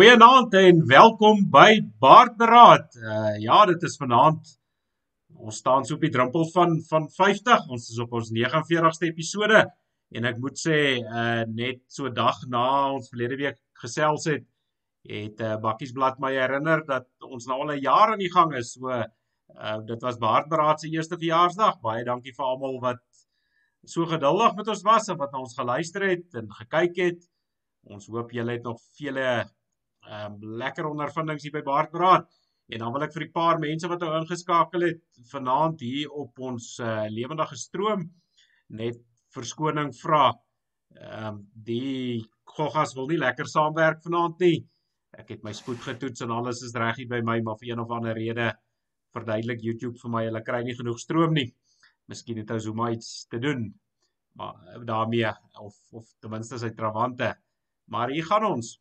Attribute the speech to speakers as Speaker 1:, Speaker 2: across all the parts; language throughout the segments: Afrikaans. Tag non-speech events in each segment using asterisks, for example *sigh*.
Speaker 1: Goeienaand en welkom by Baardberaad. Uh ja, dit is vanaand ons staan so op die drempel van van 50. Ons is op ons 49ste episode en ek moet sê uh net so dag na ons verlede week gesels het, het uh Bakkiesblad my herinner dat ons nou al 'n jaar aan die gang is. So uh dit was Baardberaad se eerste verjaarsdag. Baie dankie vir almal wat so geduldig met ons was en wat na ons geluister het en gekyk het. Ons hoop julle het nog vele ehm um, lekker ondervindings hier by Baardbraad. En dan wil ek vir die paar mense wat nou ingeskakel het vanaand hier op ons uh, lewendige stroom net verskoning vra. Ehm um, die goggas wil nie lekker saamwerk vanaand nie. Ek het my spoed getoets en alles is reg hier by my, maar vir een of ander rede verduidelik YouTube vir my hulle kry nie genoeg stroom nie. Miskien het ou Zuma iets te doen. Maar eh, daarmee of of ten minste sy trawante. Maar hier gaan ons.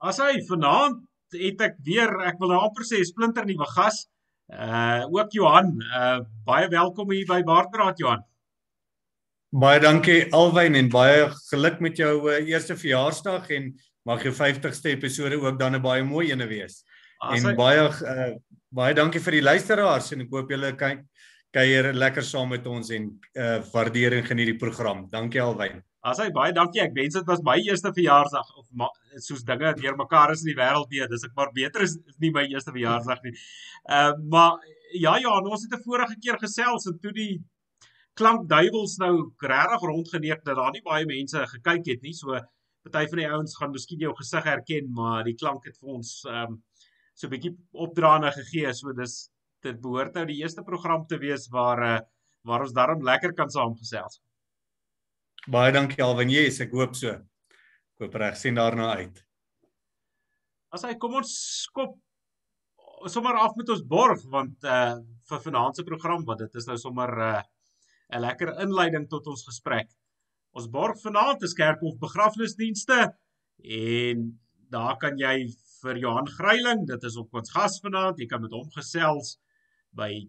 Speaker 1: As hy vanaand het ek weer, ek wil nou amper sê splinter nuwe gas. Uh ook Johan, uh baie welkom hier by Baardraad Johan.
Speaker 2: Baie dankie Alwyn en baie geluk met jou uh, eerste verjaarsdag en mag jou 50ste episode ook dan 'n baie mooi ene wees. As en hy... baie uh baie dankie vir die luisteraars en ek hoop julle kyk kuier lekker saam met ons en uh waardeer en geniet die program. Dankie Alwyn.
Speaker 1: As hy baie dankie. Ek wens dit was my eerste verjaarsdag of ma, soos dinge deurmekaar is in die wêreld weer. Dis ek maar beter is, is nie my eerste verjaarsdag nie. Ehm uh, maar ja ja, ons het 'n vorige keer gesels en toe die klankduiwels nou regtig rondgeneek dat daar nie baie mense gekyk het nie. So party van die ouens gaan miskien jou gesig herken, maar die klank het vir ons ehm um, so 'n bietjie opdraande gegee. So dis dit behoort nou die eerste program te wees waar uh, waar ons daarom lekker kan saamgesels.
Speaker 2: Baie dankie Alwyn. Yes, ek hoop so. Ek hoop reg sien daarna uit.
Speaker 1: As hy kom ons skop sommer af met ons borg want uh vir se program want dit is nou sommer uh 'n lekker inleiding tot ons gesprek. Ons borg vanaand is Kerkhof begrafnisdienste en daar kan jy vir Johan Greiling, dit is op ons gas vanaand, jy kan met hom gesels by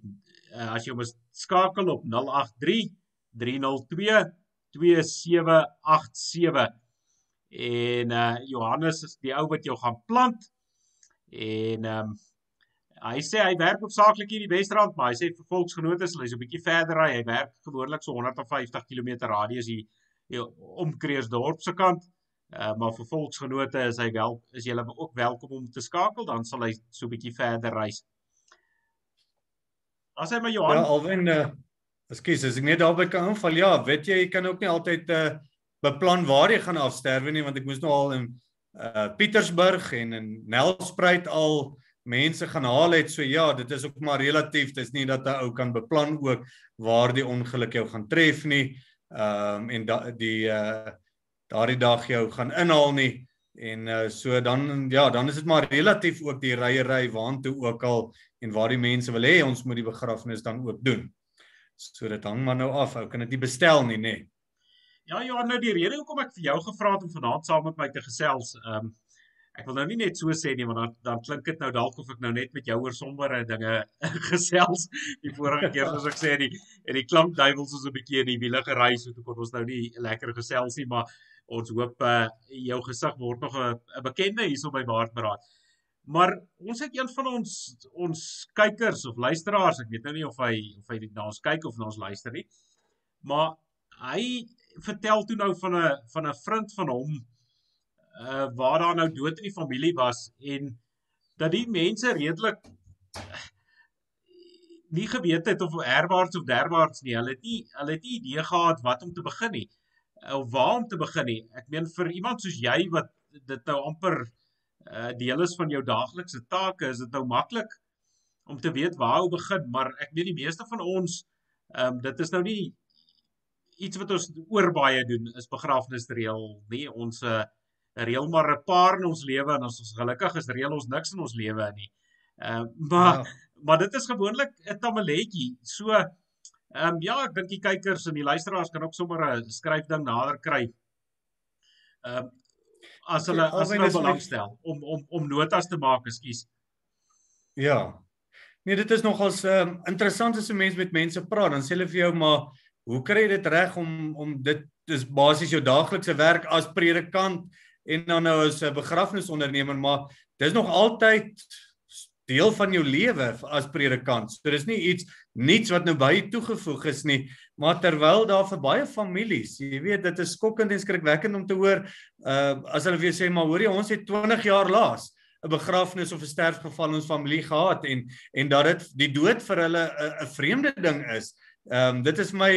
Speaker 1: uh, as jy hom skakel op 083 302 2787 en uh Johannes is die ou wat jou gaan plant. En um, hy sê hy werk opsaaklik hier in die Wesrand maar hy sê vir volksgenote sal hy so 'n bietjie verder ry. Hy werk gewoonlik so 150 km radius hier, hier om Kreersdorp se kant. Uh maar vir volksgenote is hy wel is jy ook welkom om te skakel dan sal hy so 'n bietjie verder reis. As hy maar Johan
Speaker 2: Ja alwen uh Ekskuus, as ek net daarby kan aanval. Ja, weet jy, jy kan ook nie altyd uh beplan waar jy gaan afsterwe nie want ek moes nou al in uh Pietersburg en in Nelspruit al mense gaan haal het. So ja, dit is ook maar relatief. Dit is nie dat 'n ou kan beplan ook waar die ongeluk jou gaan tref nie. Ehm um, en da, die uh daardie dag jou gaan inhaal nie. En uh so dan ja, dan is dit maar relatief ook die ryery waantoe ook al en waar die mense wil hê ons moet die begrafnis dan ook doen. So dit hang maar nou af. Ou kan dit nie bestel nie, nê. Nee.
Speaker 1: Ja, ja, nou die rede hoekom ek vir jou gevra het om vanaand saam met my te gesels, ehm um, ek wil nou nie net so sê nie, want dan dan klink dit nou dalk of ek nou net met jou oor sombere dinge *laughs* gesels. Die vorige keer soos ek sê die en die klank duiwels is 'n bietjie in die wiele gery, so toe kon ons nou nie lekker gesels nie, maar ons hoop uh, jou gesig word nog 'n bekende hierso by Baardberaad. Maar ons het een van ons ons kykers of luisteraars, ek weet nou nie of hy of hy na ons kyk of na ons luister nie. Maar hy vertel toe nou van 'n van 'n vriend van hom uh waar daar nou dood in die familie was en dat die mense redelik nie geweet het of herwaarts of derwaarts nie. Hulle het nie hulle het nie idee gehad wat om te begin nie of waar om te begin nie. Ek meen vir iemand soos jy wat dit nou amper uh deel is van jou daaglikse take, is dit nou maklik om te weet waar om begin, maar ek weet die meeste van ons ehm um, dit is nou nie iets wat ons oor baie doen is begrafnisreël, nie ons uh reël maar 'n paar in ons lewe en as ons gelukkig is, reël ons niks in ons lewe nie. Ehm uh, maar ja. maar dit is gewoonlik 'n tamaletjie. So ehm um, ja, ek dink die kykers en die luisteraars kan ook sommer 'n skryfding nader kry. Ehm uh, as hulle as hulle belangstel om om om notas te maak, ekskuus.
Speaker 2: Ja. Nee, dit is nogals um, interessant as 'n mens met mense praat, dan sê hulle vir jou maar hoe kry jy dit reg om om dit dis basies jou daaglikse werk as predikant en dan nou as 'n begrafnisondernemer, maar dis nog altyd deel van jou lewe as predikant. So dis nie iets niets wat nou by toegevoeg is nie, maar terwyl daar vir baie families, jy weet dit is skokkend en skrikwekkend om te hoor uh as hulle weer sê maar hoor jy ons het 20 jaar laas 'n begrafnis of 'n sterfgeval in ons familie gehad en en dat dit die dood vir hulle 'n vreemde ding is. Ehm um, dit is my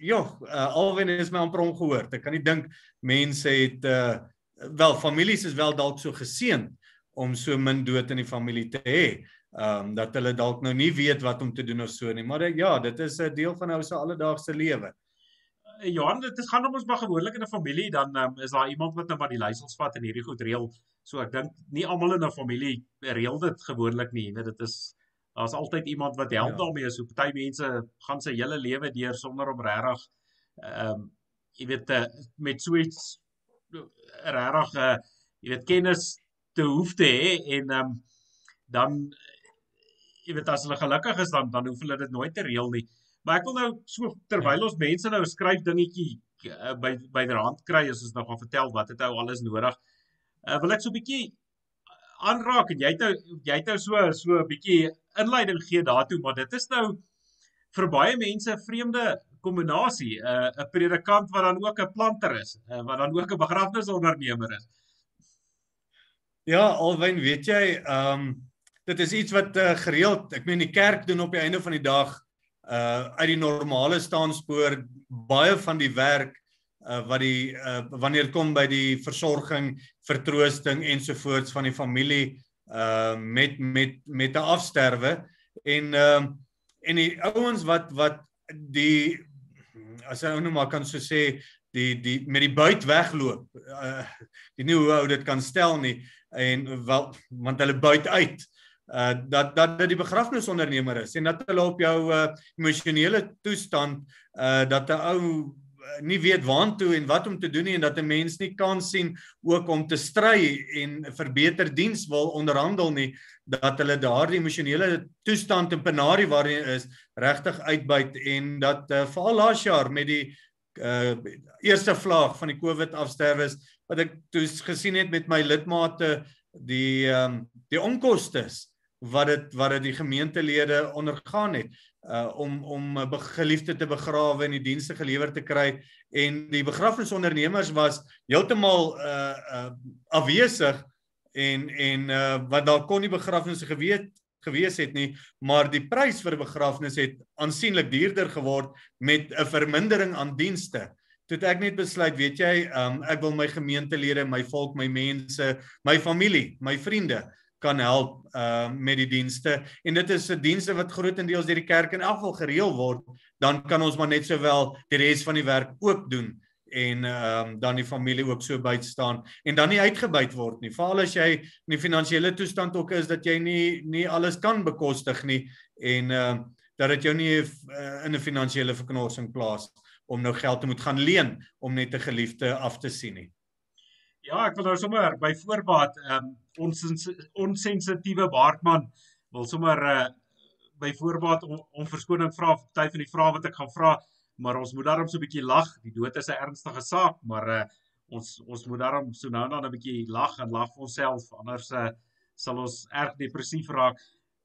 Speaker 2: joh, uh, alwen is my amper ongehoord. Ek kan nie dink mense het uh wel families is wel dalk so geseën om so min dood in die familie te hê. Ehm um, dat hulle dalk nou nie weet wat om te doen of so nie, maar dit, ja, dit is 'n deel van ou se alledaagse lewe.
Speaker 1: Eh, Johan, dit gaan om ons maar gewoonlik in 'n familie dan um, is daar iemand wat nou maar die leiersels vat en hierdie goed reël. So ek dink nie almal in 'n familie reël dit gewoonlik nie, jy weet dit is daar's altyd iemand wat help ja. daarmee. So party mense gaan sy hele lewe deur sonder om regtig ehm um, jy weet uh, met so iets regtig uh, jy weet kennis te hoef te hê en um, dan jy weet as hulle gelukkig is dan dan hoef hulle dit nooit te reël nie. Maar ek wil nou so terwyl ons mense nou skryf dingetjie uh, by by die rand kry as ons nou gaan vertel wat het ou alles nodig. Uh, wil ek so 'n bietjie aanraak en jy het nou jy het nou so so 'n bietjie inleiding gee daartoe, maar dit is nou vir baie mense 'n vreemde kombinasie, 'n uh, 'n predikant wat dan ook 'n planter is, uh, wat dan ook 'n begrafnisondernemer is.
Speaker 2: Ja, alwen weet jy, ehm um, dit is iets wat uh, gereeld, ek meen die kerk doen op die einde van die dag uh uit die normale staanspoor baie van die werk uh wat die uh wanneer dit kom by die versorging, vertroosting ensovoorts van die familie uh met met met 'n afsterwe en ehm uh, en die ouens wat wat die as ek nou maar kan so sê die die met die buit wegloop. Uh die nie hoe ou dit kan stel nie en wel want hulle buite uit uh dat dat dit die begrafnisondernemer is en dat hulle op jou uh, emosionele toestand uh dat 'n ou uh, nie weet waantoe en wat om te doen nie en dat 'n mens nie kan sien ook om te stry en verbeter diens wil onderhandel nie dat hulle daardie emosionele toestand en penarie waarin is regtig uitbuit en dat uh, veral laas jaar met die uh eerste vlaag van die COVID afsterwes wat ek toe gesien het met my lidmate die um, die onkoste wat dit wat dit die gemeentelede ondergaan het uh om om 'n geliefde te begrawe en die dienste gelewer te kry. En die begrafnisondernemers was heeltemal uh uh afwesig en en uh wat daar kon nie begrafnisse geweet gewees het nie maar die prys vir begrafnis het aansienlik duurder geword met 'n vermindering aan dienste. Toe ek net besluit, weet jy, um, ek wil my gemeentelede, my volk, my mense, my familie, my vriende kan help uh met die dienste en dit is 'n dienste wat grootendeels deur die kerk in elk geval gereël word dan kan ons maar net sowel die res van die werk ook doen en ehm um, dan die familie ook so byt staan en dan nie uitgebuit word nie. Veral as jy in die finansiële toestand ook is dat jy nie nie alles kan bekostig nie en ehm uh, dat dit jou nie uh, in 'n finansiële verknorsing plaas om nou geld te moet gaan leen om net 'n geliefde af te sien nie.
Speaker 1: Ja, ek wil nou sommer by voorbaat ehm um, ons onsensitiewe Baartman wil sommer uh by voorbaat om, om verskoning vra vir tyd van die vrae wat ek gaan vra, maar ons moet daarom so 'n bietjie lag. Die dood is 'n ernstige saak, maar uh ons ons moet daarom so nou dan 'n bietjie lag en lag vir onsself anders uh sal ons erg depressief raak.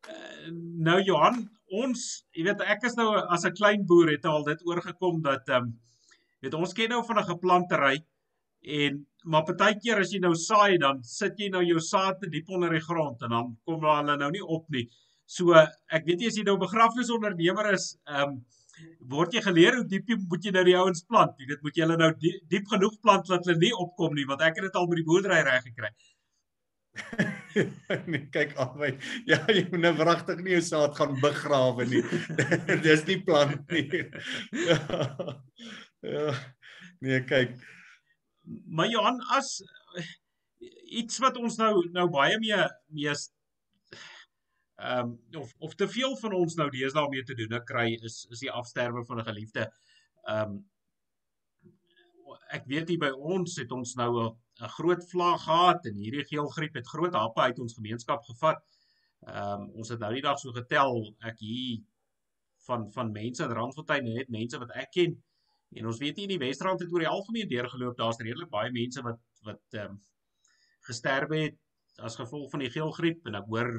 Speaker 1: Uh, nou Johan, ons, jy weet ek is nou as 'n klein boer het al dit oorgekom dat ehm um, weet ons ken nou van 'n geplantery en maar partykeer as jy nou saai dan sit jy nou jou saad te diep onder die grond en dan kom hulle nou nie op nie. So ek weet nie as jy nou begrafnisondernemer is, ehm um, word jy geleer hoe diep jy moet jy nou die ouens plant. Jy weet moet jy hulle nou diep, diep genoeg plant dat hulle nie opkom nie want ek het dit al met die boerdery reg gekry. *laughs*
Speaker 2: nee, kyk albei. Ja, jy moet nou wragtig nie jou saad gaan begrawe nie. *laughs* Dis nie plan nie. *laughs* ja. ja. Nee, kyk.
Speaker 1: Maar Johan, as iets wat ons nou nou baie mee mees ehm um, of of te veel van ons nou deesdae mee te doen kry is is die afsterwe van 'n geliefde. Ehm um, ek weet hier by ons het ons nou 'n groot vlaag gehad en hierdie geelgriep het groot happe uit ons gemeenskap gevat. Ehm um, ons het nou die dag so getel ek hier van van mense in Randfontein net mense wat ek ken en ons weet nie in die Wesrand het oor die algemeen deurgeloop daar's redelik baie mense wat wat ehm um, gesterf het as gevolg van die geelgriep en ek hoor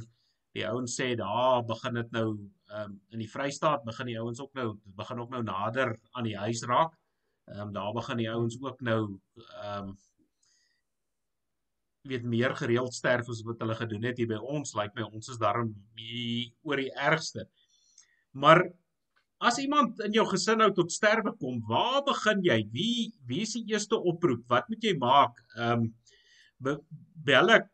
Speaker 1: die ouens sê daar begin dit nou ehm um, in die Vrystaat begin die ouens ook nou begin ook nou nader aan die huis raak. Ehm um, daar begin die ouens ook nou ehm um, weet meer gereeld sterf as wat hulle gedoen het hier by ons. Lyk like my ons is daarom oor die ergste. Maar as iemand in jou gesin nou tot sterwe kom, waar begin jy? Wie wie is die eerste oproep? Wat moet jy maak? Ehm um, bel ek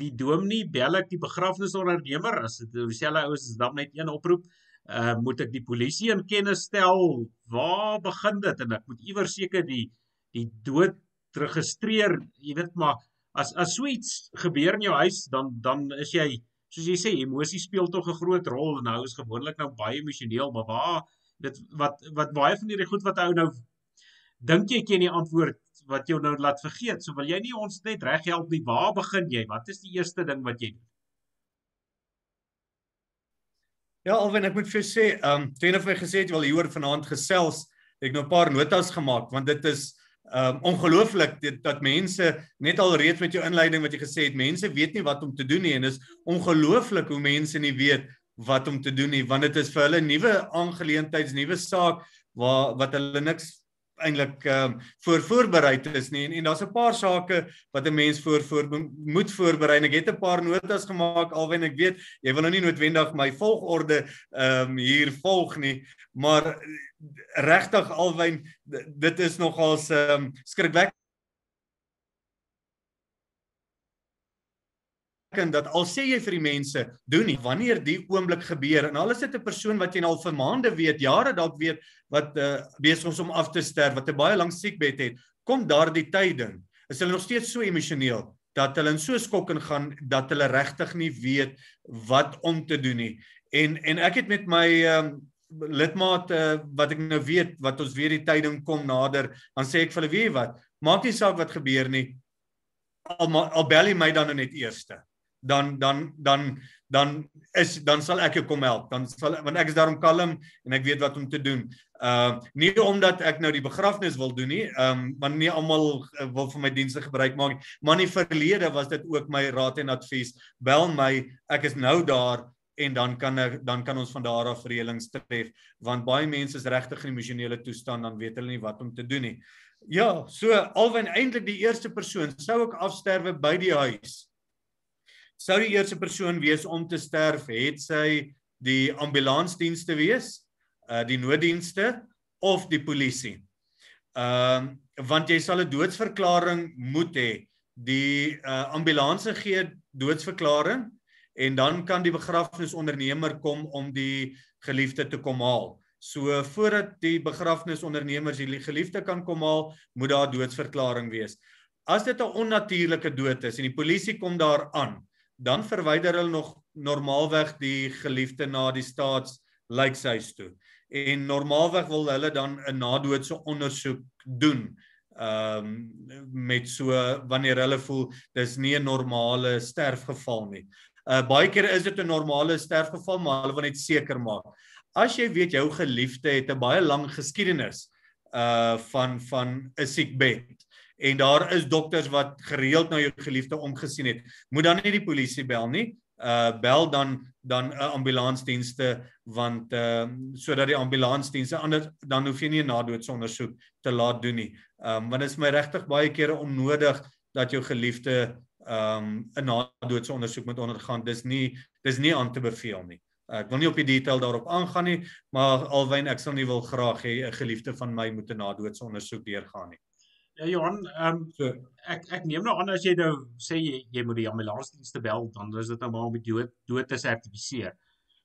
Speaker 1: die dominee, bel ek die begrafnisondernemer as dit dieselfde ouens is dan net een oproep. Ehm uh, moet ek die polisie in kennis stel? Waar begin dit? En ek moet iewers seker die die dood registreer. Jy weet maar as as so iets gebeur in jou huis, dan dan is jy soos jy sê, emosie speel tog 'n groot rol en nou is gewoonlik nou baie emosioneel, maar waar dit wat wat baie van hierdie goed wat ou nou dink jy ken die antwoord wat jou nou laat vergeet. So wil jy nie ons net reg help nie. Waar begin jy? Wat is die eerste ding wat jy doen?
Speaker 2: Ja, alwen ek moet vir jou sê, ehm um, toe jy vir my gesê het jy wil hieroor vanaand gesels, ek nou 'n paar notas gemaak want dit is um ongelooflik dat mense net al reeds met jou inleiding wat jy gesê het mense weet nie wat om te doen nie en is ongelooflik hoe mense nie weet wat om te doen nie want dit is vir hulle nuwe aangeleentheids nuwe saak waar wat hulle niks eintlik ehm um, voor voorberei is nie. En, en daar's 'n paar sake wat 'n mens voor voor moet voorberei. En ek het 'n paar notas gemaak alwen ek weet jy wil nou nie noodwendig my volgorde ehm um, hier volg nie maar regtig alwyn dit is nogals um, skrikwekkend dat al sê jy vir die mense doen nie wanneer die oomblik gebeur en al is dit 'n persoon wat jy al vir maande weet jare dalk weet wat uh, besig is om af te sterf wat 'n baie lank siekbed het kom daardie tyding is hulle nog steeds so emosioneel dat hulle in so skok en gaan dat hulle regtig nie weet wat om te doen nie en en ek het met my um, lidmate wat ek nou weet wat ons weer die tyding kom nader, dan sê ek vir hulle wie wat, maak nie saak wat gebeur nie. Al al bel jy my dan net eerste. Dan dan dan dan is dan sal ek jou kom help. Dan sal want ek is daarom kalm en ek weet wat om te doen. Uh nie omdat ek nou die begrafnis wil doen nie, um want nie almal uh, wil vir my dienste gebruik maak nie, maar in die verlede was dit ook my raad en advies. Bel my, ek is nou daar en dan kan er, dan kan ons van daar af reëlings tref want baie mense is regtig in emosionele toestand dan weet hulle nie wat om te doen nie. Ja, so alwen eintlik die eerste persoon sou ek afsterwe by die huis. Sou die eerste persoon wees om te sterf, het sy die ambulansdienste wees, uh die nooddienste of die polisie. Ehm uh, want jy sal 'n doodsverklaring moet hê. Die uh ambulanse gee doodsverklaring en dan kan die begrafnisondernemer kom om die geliefde te kom haal. So voordat die begrafnisondernemers die geliefde kan kom haal, moet daar doodsverklaring wees. As dit 'n onnatuurlike dood is en die polisie kom daar aan, dan verwyder hulle nog normaalweg die geliefde na die staats lijkhuis toe. En normaalweg wil hulle dan 'n nadoodse ondersoek doen. Ehm um, met so wanneer hulle voel dis nie 'n normale sterfgeval nie. Uh baie kere is dit 'n normale sterfgeval, maar hulle wil net seker maak. As jy weet jou geliefde het 'n baie lang geskiedenis uh van van 'n siekbed en daar is dokters wat gereeld na jou geliefde omgesien het, moet dan nie die polisie bel nie. Uh bel dan dan 'n uh, ambulansdienste want ehm uh, sodat die ambulansdienste anders dan hoef jy nie 'n nadoetsondersoek te laat doen nie. Ehm um, want dit is my regtig baie kere onnodig dat jou geliefde um 'n nadoodse ondersoek moet ondergaan. Dis nie dis nie aan te beveel nie. Ek wil nie op die detail daarop aangaan nie, maar alwyn ek sal nie wil graag hê 'n geliefde van my moet 'n nadoodse ondersoek deurgaan nie.
Speaker 1: Ja Johan, ehm um, so, ek ek neem nou aan as jy nou sê jy, jy moet die ambulansdienste bel, dan is dit nou maar om die dood dood te sertifiseer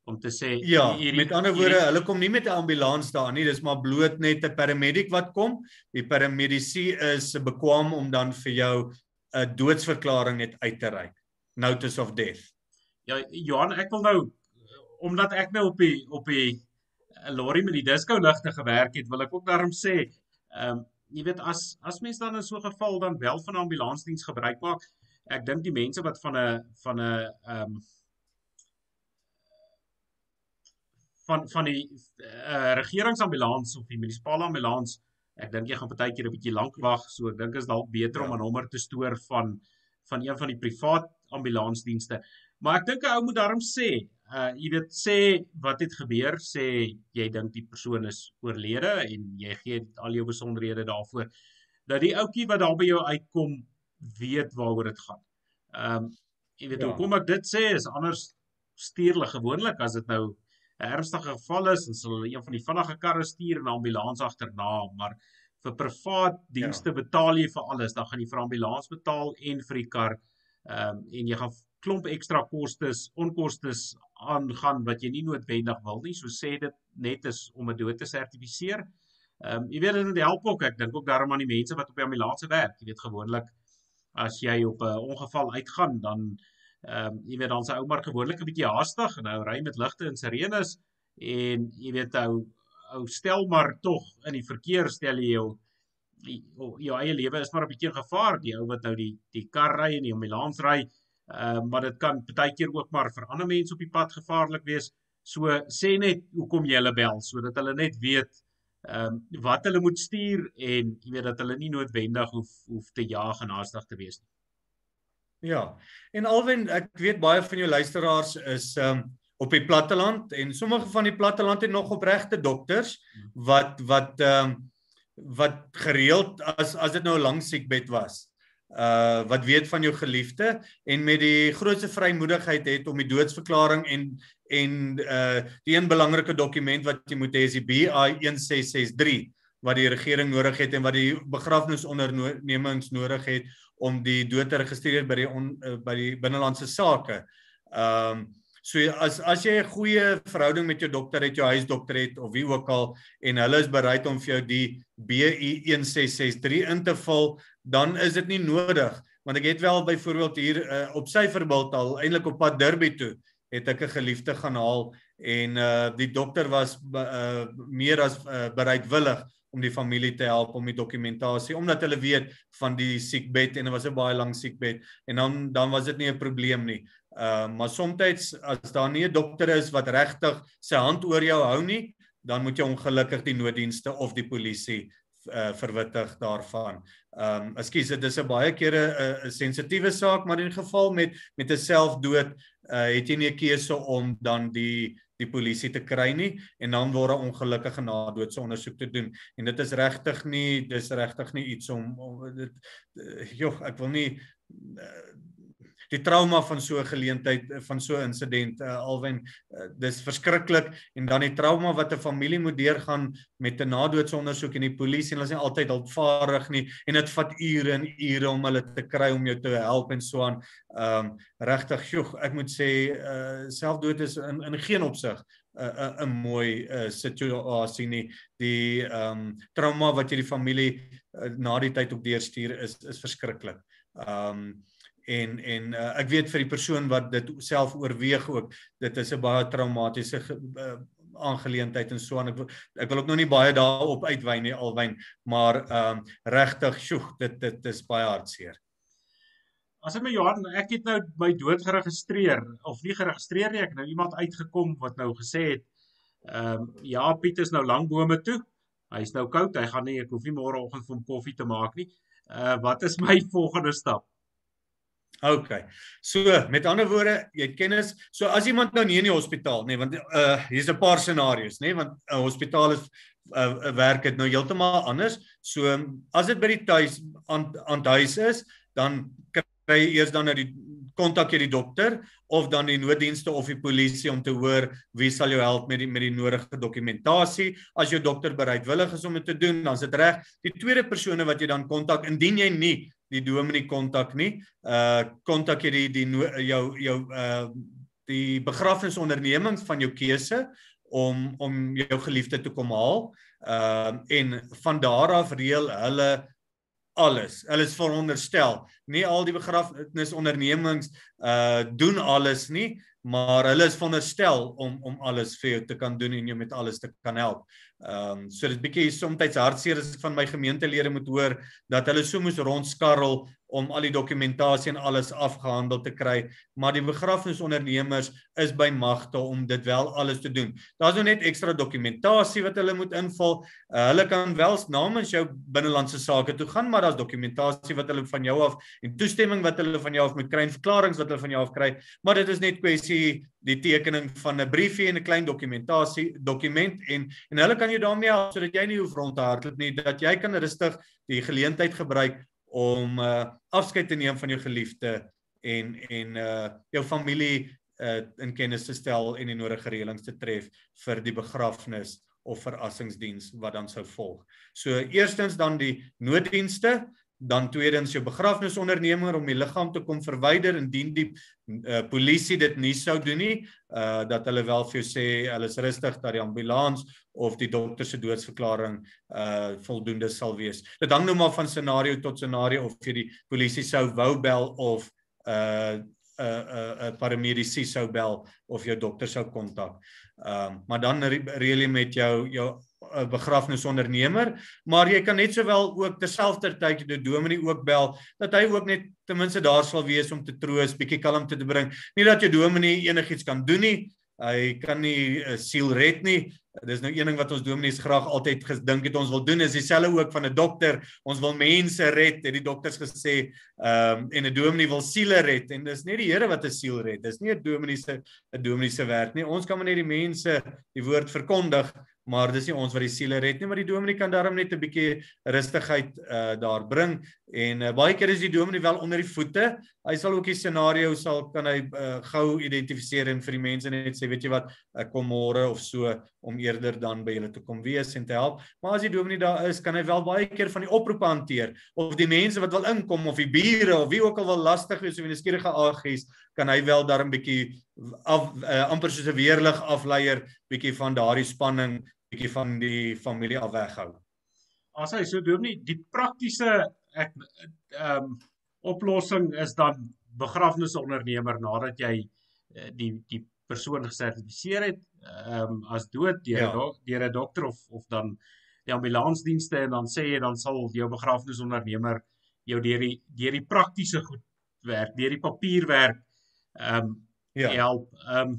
Speaker 1: om te sê
Speaker 2: ja, hierdie, met ander woorde, hierdie... hulle kom nie met 'n ambulans daar nie, dis maar bloot net 'n paramedic wat kom. Die paramedici is bekwam om dan vir jou 'n doodsverklaring net uit te reik. Notice of death.
Speaker 1: Ja, Johan, ek wil nou omdat ek nou op die op die eh, lorry met die disco ligte gewerk het, wil ek ook daarom sê, ehm um, jy weet as as mense dan in so 'n geval dan wel van 'n ambulansdiens gebruik maak, ek dink die mense wat van 'n van 'n ehm um, van van die eh, uh, regeringsambulans of die munisipale ambulans, ek dink jy gaan baie keer 'n bietjie lank wag, so ek dink is dalk beter ja. om 'n nommer te stoor van van een van die privaat ambulansdienste. Maar ek dink 'n ou moet daarom sê, uh jy weet sê wat het gebeur sê jy dink die persoon is oorlede en jy gee al jou besonderhede daarvoor dat die ouetjie wat daar by jou uitkom weet waaroor dit gaan. Ehm um, jy weet ja. hoekom ek dit sê is anders stuur hulle gewoonlik as dit nou 'n ernstige geval is en sal hulle een van die vinnige karre stuur en 'n ambulans agterna, maar vir privaat dienste ja. betaal jy vir alles, dan gaan jy vir ambulans betaal en vir die kar. Ehm um, en jy gaan klomp ekstra kostes, onkostes aangaan wat jy nie noodwendig wil nie. So sê dit net is om 'n dood te sertifiseer. Ehm um, jy weet dit help ook. Ek dink ook daarom aan die mense wat op die ambulanse werk. Jy weet gewoonlik as jy op 'n ongeval uitgaan dan ehm um, jy weet dan se ou maar gewoonlik 'n bietjie haastig en nou ry met ligte en sirenes en jy weet ou ou stel maar tog in die verkeer stel jy jou jou eie lewe is maar 'n bietjie gevaar die ou wat nou die die kar ry en die ambulans ry ehm uh, maar dit kan baie keer ook maar vir ander mense op die pad gevaarlik wees so sê net hoekom jy hulle bel sodat hulle net weet ehm um, wat hulle moet stuur en jy weet dat hulle nie noodwendig hoef hoef te jaag en haastig te wees nie.
Speaker 2: Ja. En alwen ek weet baie van jou luisteraars is ehm um, op die platteland en sommige van die platteland het nog opregte dokters wat wat ehm um, wat gereeld as as dit nou 'n lang siekbed was uh wat weet van jou geliefde en met die grootste vrymoedigheid het om die doodsverklaring en en uh die een belangrike dokument wat jy moet hê is die BI 1663 wat die regering nodig het en wat die begrafnisondernemings nodig het om die dood te registreer by die on, uh, by die binnelandse sake. Um so as as jy 'n goeie verhouding met jou dokter het, jou huisdokter het of wie ook al en hulle is bereid om vir jou die BI 1663 in te vul, dan is dit nie nodig want ek het wel byvoorbeeld hier uh, op sy verbild al eintlik op pad Durban toe het ek 'n geliefde gaan haal en uh die dokter was uh meer as uh, bereidwillig om die familie te help om die dokumentasie omdat hulle weet van die siekbed en dit was 'n baie lang siekbed en dan dan was dit nie 'n probleem nie. Uh maar soms as daar nie 'n dokter is wat regtig sy hand oor jou hou nie, dan moet jy ongelukkig die nooddienste of die polisie uh, verwittig daarvan. Ehm um, ekskuus, dit is 'n baie kere 'n sensitiewe saak, maar in geval met met 'n selfdood uh, het jy nie 'n keuse om dan die die polisie te kry nie en dan word 'n ongelukkige nadoodse ondersoek te doen en dit is regtig nie dis regtig nie iets om, om dit uh, joh ek wil nie uh, die trauma van so 'n geleentheid eh, van so 'n insident uh, alwen uh, dis verskriklik en dan die trauma wat 'n familie moet deurgaan met 'n nadoetsondersoek en die polisie hulle is nie altyd hulpvaardig nie en dit vat ure en ure om hulle te kry om jou te help en so aan. Ehm um, regtig, joh, ek moet sê uh, selfdood is in in geen opsig 'n 'n mooi uh, situasie nie. Die ehm um, trauma wat jy die familie uh, na die tyd op deurstuur is is verskriklik. Ehm um, en en uh, ek weet vir die persoon wat dit self oorweeg ook dit is 'n baie traumatiese uh, aangeleentheid en so aan. Ek ek wil ook nog nie baie daarop uitwy nie alwyn maar ehm um, regtig sjoe dit dit is baie hartseer.
Speaker 1: As ek my Johan ek het nou my dood geregistreer of nie geregistreer nie ek nou iemand uitgekom wat nou gesê het ehm um, ja Piet is nou lank bome toe. Hy's nou koud. Hy gaan nie ek hoef nie môreoggend vir hom koffie te maak nie. Uh, wat is my *laughs* volgende stap
Speaker 2: OK. So, met ander woorde, jy het kennis. So as iemand nou nie in die hospitaal nie, want uh hier's 'n paar scenario's, nê, want 'n uh, hospitaal is uh werk dit nou heeltemal anders. So as dit by die tuis aan aan huis is, dan kry jy eers dan nou die kontak jy die dokter of dan die nooddienste of die polisie om te hoor wie sal jou help met die met die nodige dokumentasie. As jou dokter bereidwillig is om dit te doen, dan is dit reg. Die tweede persone wat jy dan kontak indien jy nie die dominee kontak nie. Uh kontak jy die die jou jou uh die begrafnisondernemings van jou keuse om om jou geliefde te kom haal. Ehm uh, en van daar af reël hulle alles. Hulle is veronderstel. Nie al die begrafnisondernemings uh doen alles nie, maar hulle is veronderstel om om alles vir jou te kan doen en jou met alles te kan help. Ehm um, so dit bietjie soms hartseer as ek van my gemeentelede moet hoor dat hulle so moes rondskarrel om al die dokumentasie en alles afgehandel te kry, maar die begrafnisondernemers is by magte om dit wel alles te doen. Daar's nou net ekstra dokumentasie wat hulle moet invul. Uh, hulle kan wel namens jou binnelandse sake toe gaan, maar daar's dokumentasie wat hulle van jou af en toestemming wat hulle van jou af moet kry en verklaringe wat hulle van jou af kry, maar dit is net kwessie die tekening van 'n briefie en 'n klein dokumentasie dokument en en hulle kan jou daarmee help sodat jy nie hoef rond te hardloop nie, dat jy kan rustig die geleentheid gebruik om uh, afskeid te neem van jou geliefde en en uh jou familie uh in kennis te stel en die nodige reëlings te tref vir die begrafnis of verrassingsdiens wat dan sou volg. So eerstens dan die nooddienste, dan tweedens jou begrafnisondernemer om die liggaam te kom verwyder indien die uh, polisie dit nie sou doen nie uh dat hulle wel vir jou sê hulle is rustig dat die ambulans of die dokter se doodsverklaring uh voldoende sal wees. Dit hang nou maar van scenario tot scenario of jy die polisie sou wou bel of uh 'n uh, 'n uh, uh, paramedici sou bel of jou dokter sou kontak. Ehm uh, maar dan reël jy met jou jou 'n begrafnisondernemer, maar jy kan net sowel ook terselfdertyd die dominee ook bel dat hy ook net ten minste daar sal wees om te troos, bietjie kalmte te bring. Nie dat jou dominee enigiets kan doen nie. Hy kan nie 'n siel red nie. Dis nou een ding wat ons dominees graag altyd gedink het ons wil doen is dieselfde ook van 'n dokter. Ons wil mense red, het die dokters gesê. Ehm um, en 'n dominee wil siele red en dis nie die Here wat 'n siel red. Dis nie 'n dominee se 'n dominee se werk nie. Ons kan maar net die mense die woord verkondig, maar dis nie ons wat die siele red nie, maar die dominee kan daarom net 'n bietjie rustigheid uh daar bring en uh, baie keer is die dominee wel onder die voete. Hy sal ook die scenario sal kan hy uh, gou identifiseer en vir die mense net sê, weet jy wat, ek kom môre of so om eerder dan by julle te kom wees en te help. Maar as die dominee daar is, kan hy wel baie keer van die oproepe hanteer of die mense wat wil inkom of die bure of wie ook al wil lastig wees of 'n skierige agies, kan hy wel daar 'n bietjie af uh, amper soos 'n weerlig afleier bietjie van daardie spanning bietjie van die familie af weghou.
Speaker 1: As hy so doen nie die praktiese ek ehm um, oplossing is dan begrafnisondernemer nadat jy uh, die die persoon gesertifiseer het ehm um, as dood deur ja. deur 'n dokter of of dan die ambulansdienste en dan sê jy dan sal jou begrafnisondernemer jou deur die deur die praktiese goed werk, deur die papierwerk ehm um, ja. help. Ehm um,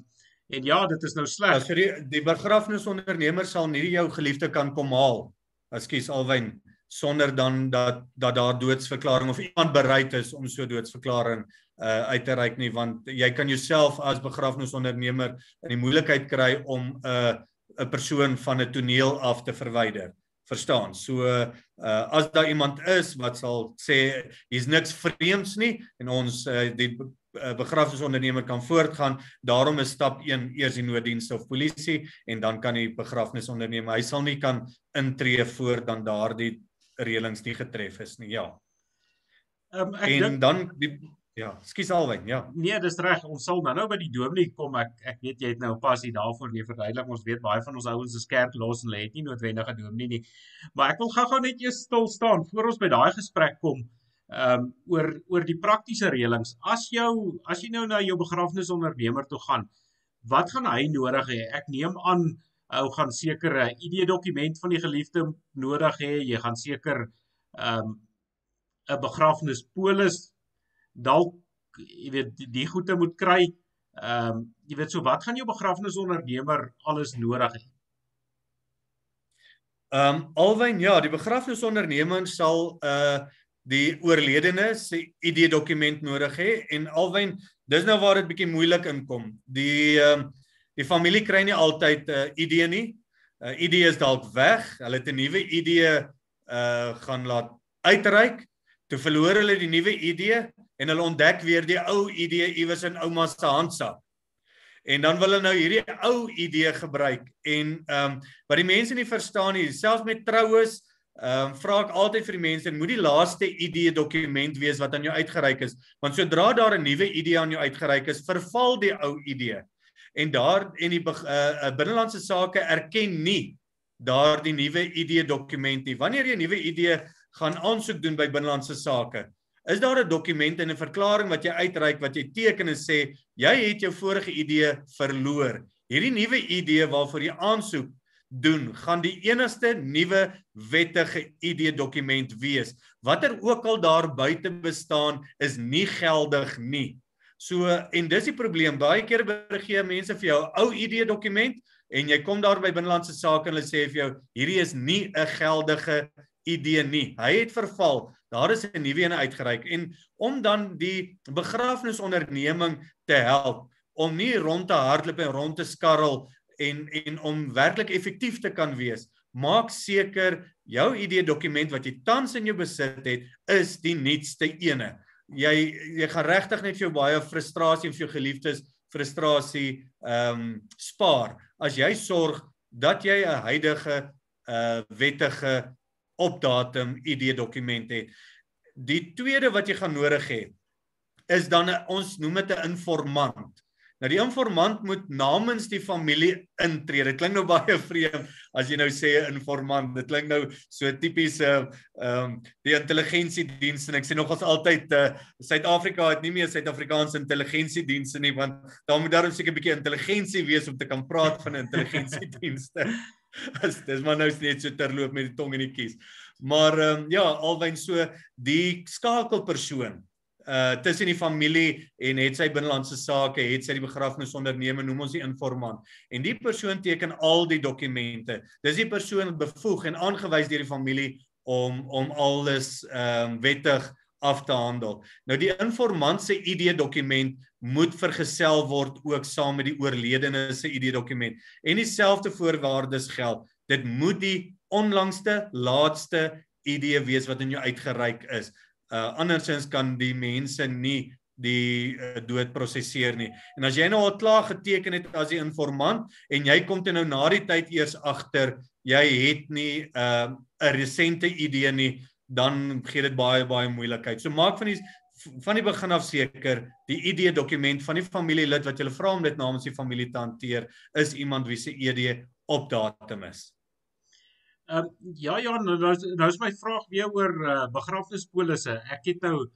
Speaker 1: En ja, dit is nou sleg.
Speaker 2: Ja, so die die begrafnisondernemer sal nie jou geliefde kan kom haal. Ekskuus Alwyn, sonder dan dat dat daar doodsverklaring of iemand bereid is om so doodsverklaring uh uit te reik nie want jy kan jouself as begrafnisondernemer in die moeilikheid kry om 'n uh, 'n persoon van 'n toneel af te verwyder. Verstaan? So uh as daar iemand is wat sal sê hier's niks vreemds nie en ons uh, die begrafnisondernemer kan voortgaan. Daarom is stap 1 eers die nooddienste of polisie en dan kan die begrafnisondernemer, hy sal nie kan intree voor dan daardie reëlings nie getref is nie. Ja. Ehm um, ek en denk, dan die ja, skus alwyn, ja.
Speaker 1: Nee, dis reg. Ons sal nou nou by die dominee kom. Ek ek weet jy het nou pas hier daarvoor nie verduidelik. Ons weet baie van ons ouens is kerk los en hulle het nie noodwendig 'n dominee nie. Maar ek wil gou-gou net eers stil staan voor ons by daai gesprek kom ehm um, oor oor die praktiese reëlings. As jou as jy nou na jou begrafnisondernemer toe gaan, wat gaan hy nodig hê? Ek neem aan ou gaan seker 'n ID dokument van die geliefde nodig hê. Jy gaan seker ehm um, 'n begrafnispolis dalk jy weet die, die goede moet kry. Ehm um, jy weet so wat gaan jou begrafnisondernemer alles nodig hê?
Speaker 2: Ehm um, alwyn ja, die begrafnisondernemer sal 'n uh, die oorledene se ID dokument nodig hê en alwyn dis nou waar dit bietjie moeilik inkom. Die ehm uh, die familie kry nie altyd 'n uh, ID nie. 'n uh, ID is dalk weg. Hulle het 'n nuwe ID uh gaan laat uitreik. Toe verloor hulle die nuwe ID en hulle ontdek weer die ou ID iewers in ouma se handsak. En dan wil hulle nou hierdie ou ID gebruik en ehm um, wat die mense nie verstaan nie, selfs met troues Ehm um, vra ek altyd vir die mense, moet die laaste ID dokument wees wat aan jou uitgereik is, want sodra daar 'n nuwe ID aan jou uitgereik is, verval die ou ID. En daar en die uh, binnelandse sake erken nie daardie nuwe ID dokument nie. Wanneer jy 'n nuwe ID gaan aansoek doen by binnelandse sake, Is daar 'n dokument en 'n verklaring wat jy uitreik wat jy teken en sê jy het jou vorige ID verloor? Hierdie nuwe ID waarvoor jy aansoek doen, gaan die enigste nuwe wettige ID dokument wees. Watter ook al daar buite bestaan is nie geldig nie. So en dis die probleem. Baie keer gee mense vir jou 'n ou ID dokument en jy kom daar by binnelandse sake en hulle sê vir jou hierdie is nie 'n geldige ID nie. Hy het verval. Daar is 'n nuwe een uitgereik en om dan die begrafnisonderneming te help om nie rond te hardloop en rond te skarrel en en om werklik effektief te kan wees, maak seker jou ID dokument wat jy tans in jou besit het, is die nuutste ene. Jy jy gaan regtig net vir jou baie frustrasie en vir jou geliefdes frustrasie ehm um, spaar as jy sorg dat jy 'n huidige uh wettige opdatum ID dokument het. Die tweede wat jy gaan nodig hê is dan 'n ons noem dit 'n informant. Nou die informant moet namens die familie intree. Dit klink nou baie *laughs* vreemd as jy nou sê 'n informant. Dit klink nou so tipies ehm um, die intelligensiediens en ek sê nog as altyd uh, Suid-Afrika het nie meer Suid-Afrikaanse intelligensiedienste nie want daar moet daarom seker 'n bietjie intelligensie wees om te kan praat van *laughs* intelligensiedienste. *laughs* As dis maar nou net so terloop met die tong in die kies. Maar ehm um, ja, alwen so die skakelpersoon uh tussen die familie en het sy binnelandse sake, het sy die begrafnisonderneming, noem ons die informant. En die persoon teken al die dokumente. Dis die persoon bevoeg en aangewys deur die familie om om alles ehm um, wettig af te handel. Nou die informant se ID dokument moet vergesel word ook saam met die oorledene se ID dokument. En dieselfde voorwaardes geld. Dit moet die onlangste laaste ID wees wat in jou uitgereik is uh andersins kan die mense nie die uh, dood prosesseer nie. En as jy nou al klaar geteken het as die informant en jy kom dit nou na die tyd eers agter jy het nie 'n uh, 'n resente idee nie, dan gee dit baie baie moeilikheid. So maak van die van die begin af seker die ID dokument van die familielid wat jy vra om dit namens die familie te hanteer is iemand wie se ID op datum is.
Speaker 1: Ehm uh, ja ja, nou nou is, nou is my vraag weer oor uh, begrafnispolisse. Ek het nou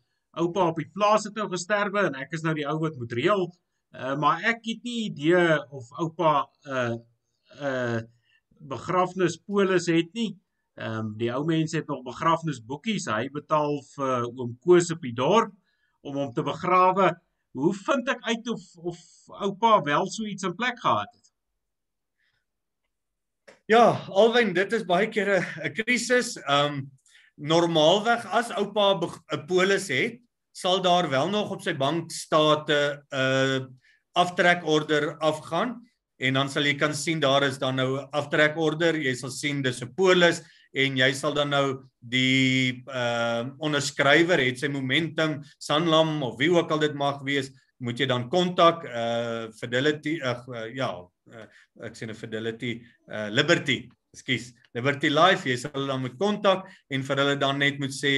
Speaker 1: oupa op die plaas het nou gesterwe en ek is nou die ou wat moet reël. Uh, maar ek het nie idee of oupa 'n uh, 'n uh, begrafnispolis het nie. Ehm um, die ou mense het nog begrafnisboekies. Hy betaal vir oom Koos op die dorp om hom te begrawe. Hoe vind ek uit of of oupa wel so iets in plek gehad het?
Speaker 2: Ja, alwen dit is baie keer 'n krisis. Um normaalweg as oupa 'n polis het, sal daar wel nog op sy bankstate 'n uh, aftrekorder afgaan en dan sal jy kan sien daar is dan nou 'n aftrekorder. Jy sal sien dis 'n polis en jy sal dan nou die uh onderskrywer het sy momentum Sanlam of wie ook al dit mag wees moet jy dan kontak uh Fidelity uh, ja uh, ek sê 'n Fidelity uh Liberty ekskuus Liberty Life jy sal dan moet kontak en vir hulle dan net moet sê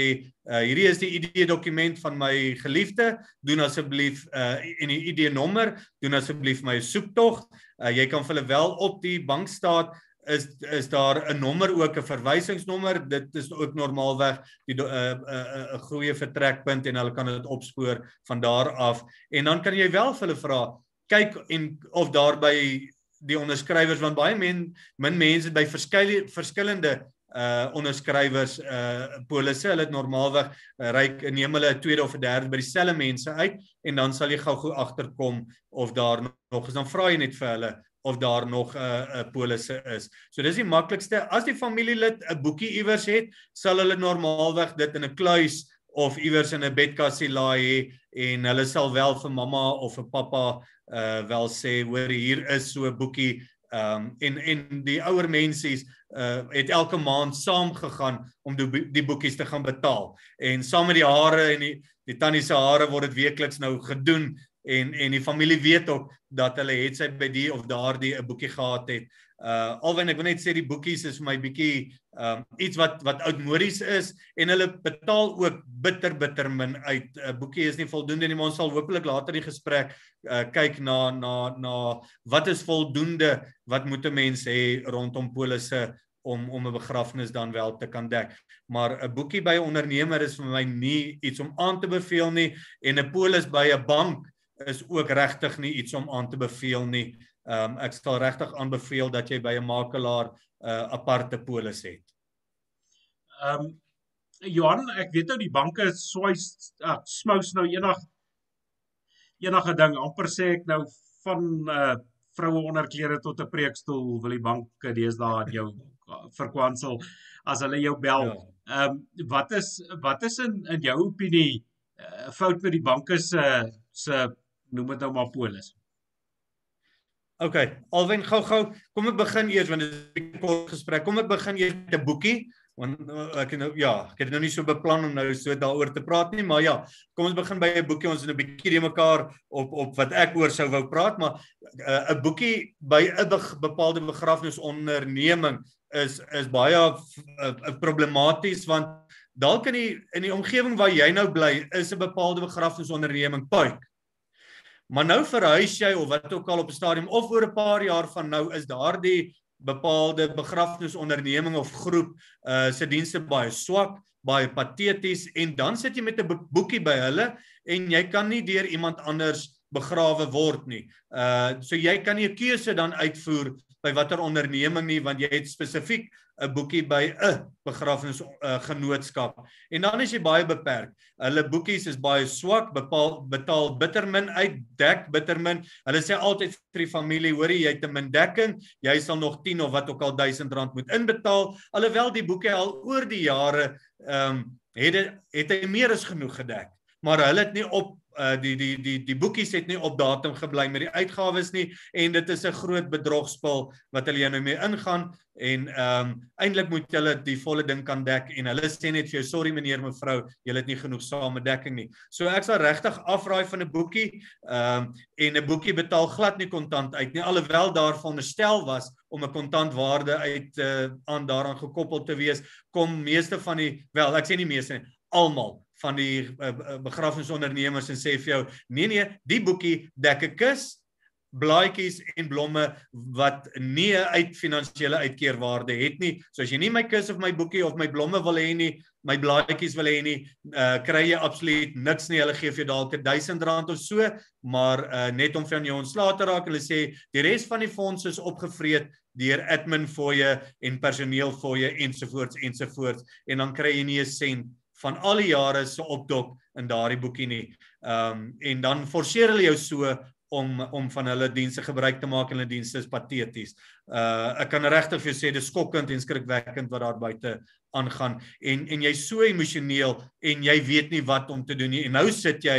Speaker 2: uh hierdie is die ID dokument van my geliefde doen asseblief uh en die ID nommer doen asseblief my soektog. Uh, jy kan vir hulle wel op die bankstaat is is daar 'n nommer ook 'n verwysingsnommer dit is ook normaalweg die 'n uh, 'n uh, uh, goeie vertrekpunt en hulle kan dit opspoor van daar af. En dan kan jy wel vir hulle vra kyk en of daar by die onderskrywers want baie men min mense by verskeie verskillende uh onderskrywers uh polisse hulle het normaalweg uh, ryk neem hulle 'n tweede of 'n derde by dieselfde mense uit en dan sal jy gou-gou agterkom of daar nog is dan vra jy net vir hulle of daar nog 'n uh, 'n uh, polisse is. So dis die maklikste. As die familielid 'n boekie iewers het, sal hulle normaalweg dit in 'n kluis of iewers in 'n bedkassie laai en hulle sal wel vir mamma of vir pappa uh wel sê hoor hier is so 'n boekie um en en die ouer mensies uh het elke maand saam gegaan om die, die boekies te gaan betaal en saam met die hare en die die tannie se hare word dit weekliks nou gedoen en en die familie weet ook dat hulle het sy by die of daardie 'n boekie gehad het. Uh alwen ek wil net sê die boekies is vir my bietjie um iets wat wat oudmodies is en hulle betaal ook bitter bitter min uit. 'n uh, Boekie is nie voldoende nie, maar ons sal hopelik later die gesprek uh kyk na na na wat is voldoende wat moet 'n mens hê rondom polisse om om 'n begrafnis dan wel te kan dek. Maar 'n boekie by 'n ondernemer is vir my nie iets om aan te beveel nie en 'n polis by 'n bank is ook regtig nie iets om aan te beveel nie. Ehm um, ek sal regtig aanbeveel dat jy by 'n makelaar 'n uh, aparte polis het.
Speaker 1: Ehm um, Johan, ek weet nou die banke swai uh, smous nou enig enige ding amper sê ek nou van uh vroue onderklere tot 'n preekstoel wil die banke deesdae aan jou *laughs* verkwansel as hulle jou bel. Ja. Ehm ja. um, wat is wat is in in jou opinie uh, fout met die banke se se noem dit nou maar polis?
Speaker 2: OK, alwen gou-gou, kom ek begin eers want dit is 'n kort gesprek. Kom ek begin eers met 'n boekie want uh, ek nou ja, ek het nou nie so beplan om nou so daaroor te praat nie, maar ja, kom ons begin by 'n boekie ons het 'n bietjie die mekaar op op wat ek oor sou wou praat, maar uh, 'n uh, boekie by 'n be bepaalde begrafnisonderneming is is baie uh, uh, problematies want dalk in die in die omgewing waar jy nou bly is 'n bepaalde begrafnisonderneming puik. Maar nou verhuis jy of wat ook al op 'n stadium of oor 'n paar jaar van nou is daardie bepaalde begrafnisonderneming of groep uh se dienste baie swak, baie pateties en dan sit jy met 'n boekie by hulle en jy kan nie deur iemand anders begrawe word nie. Uh so jy kan nie 'n keuse dan uitvoer by watter onderneming nie want jy het spesifiek 'n boekie by 'n begrafnis uh, genootskap. En dan is jy baie beperk. Hulle boekies is baie swak, bepaal betaal bittermin uit, dek bittermin. Hulle sê altyd vir die familie, hoorie, jy het 'n min dekking, jy sal nog 10 of wat ook al 1000 rand moet inbetaal. Alhoewel die boekie al oor die jare ehm um, het, het hy meer as genoeg gedek. Maar hulle het nie op uh die die die die boekies het nie op datum gebly met die uitgawes nie en dit is 'n groot bedrogspel wat hulle nou mee ingaan en ehm um, eintlik moet hulle die volle ding kan dek en hulle sê net vir jou sorry meneer mevrou jy het nie genoeg samedekking nie. So ek sal regtig afraai van 'n boekie ehm um, en 'n boekie betaal glad nie kontant uit nie alhoewel daar veronderstel was om 'n kontantwaarde uit uh, aan daaraan gekoppel te wees kom meeste van die wel ek sê nie meeste almal van die uh, begrafnisondernemers en sê vir jou nee nee die boekie dek 'n kus blaadjies en blomme wat nie uit finansiële uitkeerwaarde het nie. So as jy nie my kus of my boekie of my blomme wil hê nie, my blaadjies wil hê nie, uh kry jy absoluut niks nie. Hulle gee vir jou dalk 1000 rand of so, maar uh net om van jou ontslae te raak. Hulle sê die res van die fondse is opgevreet deur admin fooie en personeel fooie ensovoorts ensovoorts en dan kry jy nie 'n sent van al die jare se opdok in daardie boekie nie. Ehm um, en dan forceer hulle jou so om om van hulle dienste gebruik te maak en hulle dienste is pateties. Uh ek kan regtig vir jou sê dis skokkend en skrikwekkend wat daar buite aangaan en en jy's so emosioneel en jy weet nie wat om te doen nie. En nou sit jy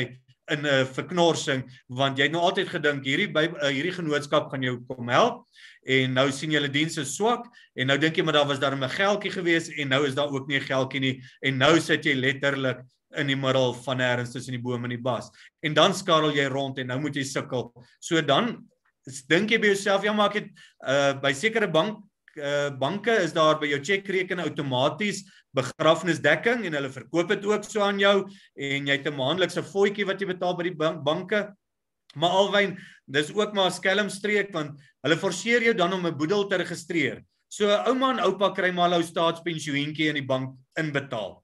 Speaker 2: in 'n verknorsing want jy het nou altyd gedink hierdie by, uh, hierdie genootskap gaan jou kom help en nou sien jy hulle dienste swak en nou dink jy maar daar was daar 'n geldjie gewees en nou is daar ook nie 'n geldjie nie en nou sit jy letterlik in die middel van nêrens tussen die boom en die bas. En dan skarrel jy rond en nou moet jy sukkel. So dan dink jy by jouself ja maar ek het uh, by sekere bank uh, banke is daar by jou chequerekening outomaties begrafnisdekking en hulle verkoop dit ook so aan jou en jy het 'n maandelikse fooitjie wat jy betaal by die bank, banke Maar alwyn, dis ook maar 'n skelmstreek want hulle forceer jou dan om 'n boedel te registreer. So ouma en oupa kry maar hulle staatspensioentjie in die bank inbetaal.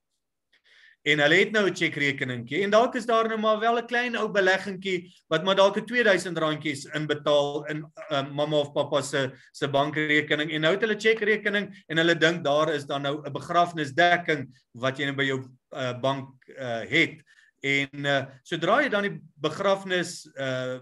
Speaker 2: En hulle het nou 'n chequerekeningkie en dalk is daar nou maar wel 'n klein ou beleggingkie wat maar dalk 'n 2000 randjies inbetaal in uh, mamma of pappa se se bankrekening en nou het hulle chequerekening en hulle dink daar is dan nou 'n begrafnisdekking wat jy nou by jou uh, bank uh, het. En uh, sodra jy dan die begrafnis uh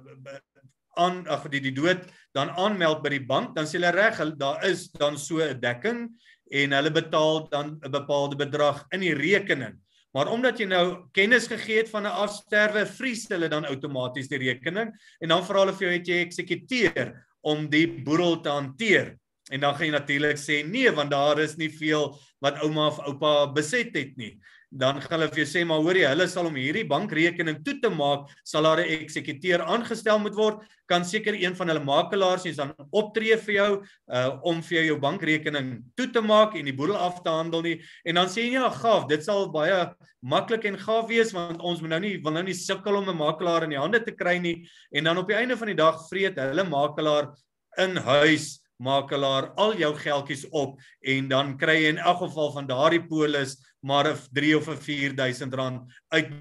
Speaker 2: aan ag die die dood dan aanmeld by die bank, dan sê hulle reg, daar is dan so 'n dekking en hulle betaal dan 'n bepaalde bedrag in die rekening. Maar omdat jy nou kennis gegee het van 'n afsterwe, vries hulle dan outomaties die rekening en dan vra hulle vir jou het jy eksekuteer om die boedel te hanteer. En dan gaan jy natuurlik sê nee want daar is nie veel wat ouma of oupa beset het nie dan gaan hulle vir jou sê maar hoor jy hulle sal om hierdie bankrekening toe te maak sal daar 'n eksekuteur aangestel moet word. Kan seker een van hulle makelaars is dan optree vir jou uh, om vir jou jou bankrekening toe te maak en die boedel af te handel nie. En dan sê jy ja gaaf dit sal baie maklik en gaaf wees want ons moet nou nie wil nou nie sukkel om 'n makelaar in die hande te kry nie. En dan op die einde van die dag vreet hulle makelaar in huis makelaar al jou geldjies op en dan kry jy in elk geval van daardie polis maar 'n 3 of 'n 4000 rand uit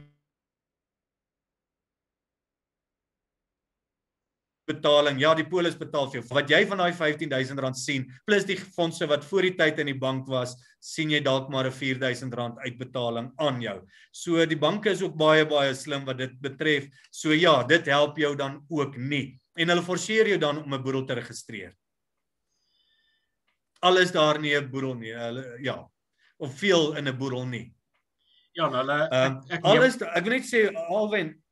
Speaker 2: betaling. Ja, die polis betaal vir jou. Wat jy van daai R15000 sien, plus die fondse wat voor die tyd in die bank was, sien jy dalk maar 'n R4000 uitbetaling aan jou. So die banke is ook baie baie slim wat dit betref. So ja, dit help jou dan ook nie. En hulle forceer jou dan om 'n boedel te registreer. Alles daar nie 'n boedel nie. Hulle ja, of veel in 'n boedel nie.
Speaker 1: Ja, hulle
Speaker 2: um, ek, ek alles ek wil net sê alwen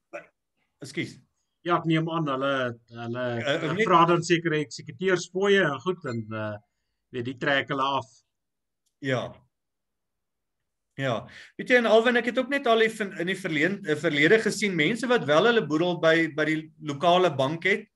Speaker 2: Ekskuus
Speaker 1: ja, ek neem aan hulle hulle uh, vra dan seker eksekuteurs fooie en goed en uh weet die trek hulle af.
Speaker 2: Ja. Ja. Weet jy en alwen ek het ook net al in die verlede uh, verlede gesien mense wat wel hulle boedel by by die lokale bank het.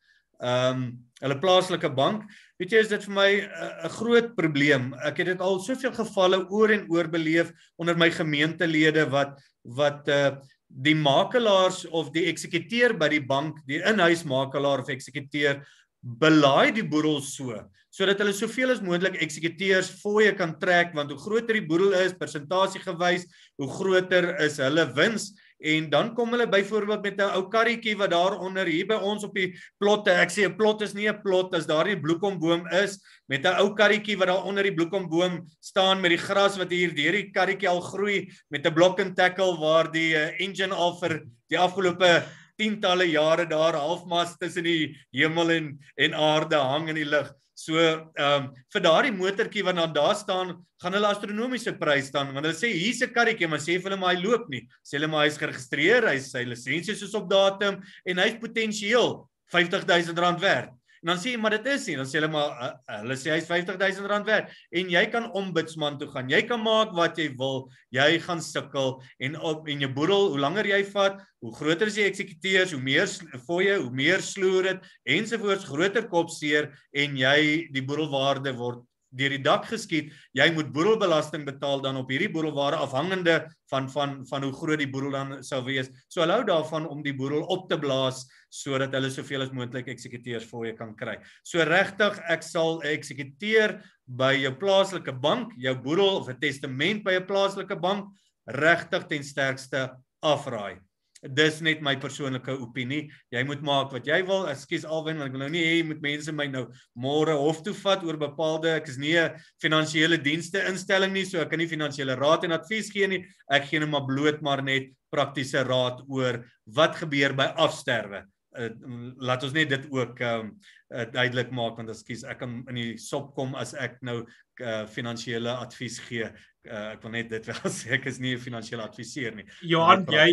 Speaker 2: Ehm um, hulle plaaslike bank. Weet jy is dit vir my 'n uh, groot probleem. Ek het dit al soveel gevalle oor en oor beleef onder my gemeentelede wat wat uh die makelaars of die eksekuteur by die bank, die inhuismakelaar of eksekuteur belaai die boedel so sodat hulle soveel as moontlik eksekuteurs fooie kan trek want hoe groter die boedel is persentasie gewys hoe groter is hulle wins en dan kom hulle byvoorbeeld met 'n ou karretjie wat daaronder hier by ons op die plotte ek sê 'n plot is nie 'n plot as daar nie bloekomboom is met 'n ou karretjie wat daar onder die bloekomboom staan met die gras wat hier deur die karretjie al groei met 'n block and tackle waar die uh, engine al vir die afgelope tientalle jare daar halfmas tussen die hemel en en aarde hang in die lug So ehm um, vir daardie motortjie wat dan daar staan, gaan hulle astronomiese prys staan want hulle sê hier's 'n karretjie, maar sê vir hulle maar hy loop nie. Sê hulle maar hy's geregistreer, hy sy lisensie is op datum en hy's potensieel R50000 werd. En dan sê jy maar dit is nie, dan sê hulle maar uh, hulle sê hy's R50000 werd en jy kan ombudsman toe gaan. Jy kan maak wat jy wil. Jy gaan sukkel en op en jou boedel, hoe langer jy vat, hoe groter is die eksekuteurs, hoe meer fooie, hoe meer sloer dit ensovoorts, groter kop seer en jy die boedelwaarde word deur die dak geskiet, jy moet boedelbelasting betaal dan op hierdie boedelware afhangende van van van hoe groot die boedel dan sou wees. So hulle hou daarvan om die boedel op te blaas sodat hulle soveel as moontlik eksekuteurs vir jou kan kry. So regtig, ek sal 'n eksekuteur by jou plaaslike bank, jou boedel of 'n testament by 'n plaaslike bank regtig ten sterkste afraai. Dis net my persoonlike opinie. Jy moet maak wat jy wil. Ekskuus Alwyn, want ek wil nou nie hê moet mense my nou môre hof toe vat oor bepaalde ek is nie 'n finansiële dienste instelling nie, so ek kan nie finansiële raad en advies gee nie. Ek gee net maar bloot maar net praktiese raad oor wat gebeur by afsterwe. Uh, laat ons net dit ook um, uh, duidelik maak want ekskuus ek kan in die sop kom as ek nou uh, finansiële advies gee uh, ek wil net dit wel *laughs* sê ek is nie 'n finansiële adviseur nie.
Speaker 1: Johan, jy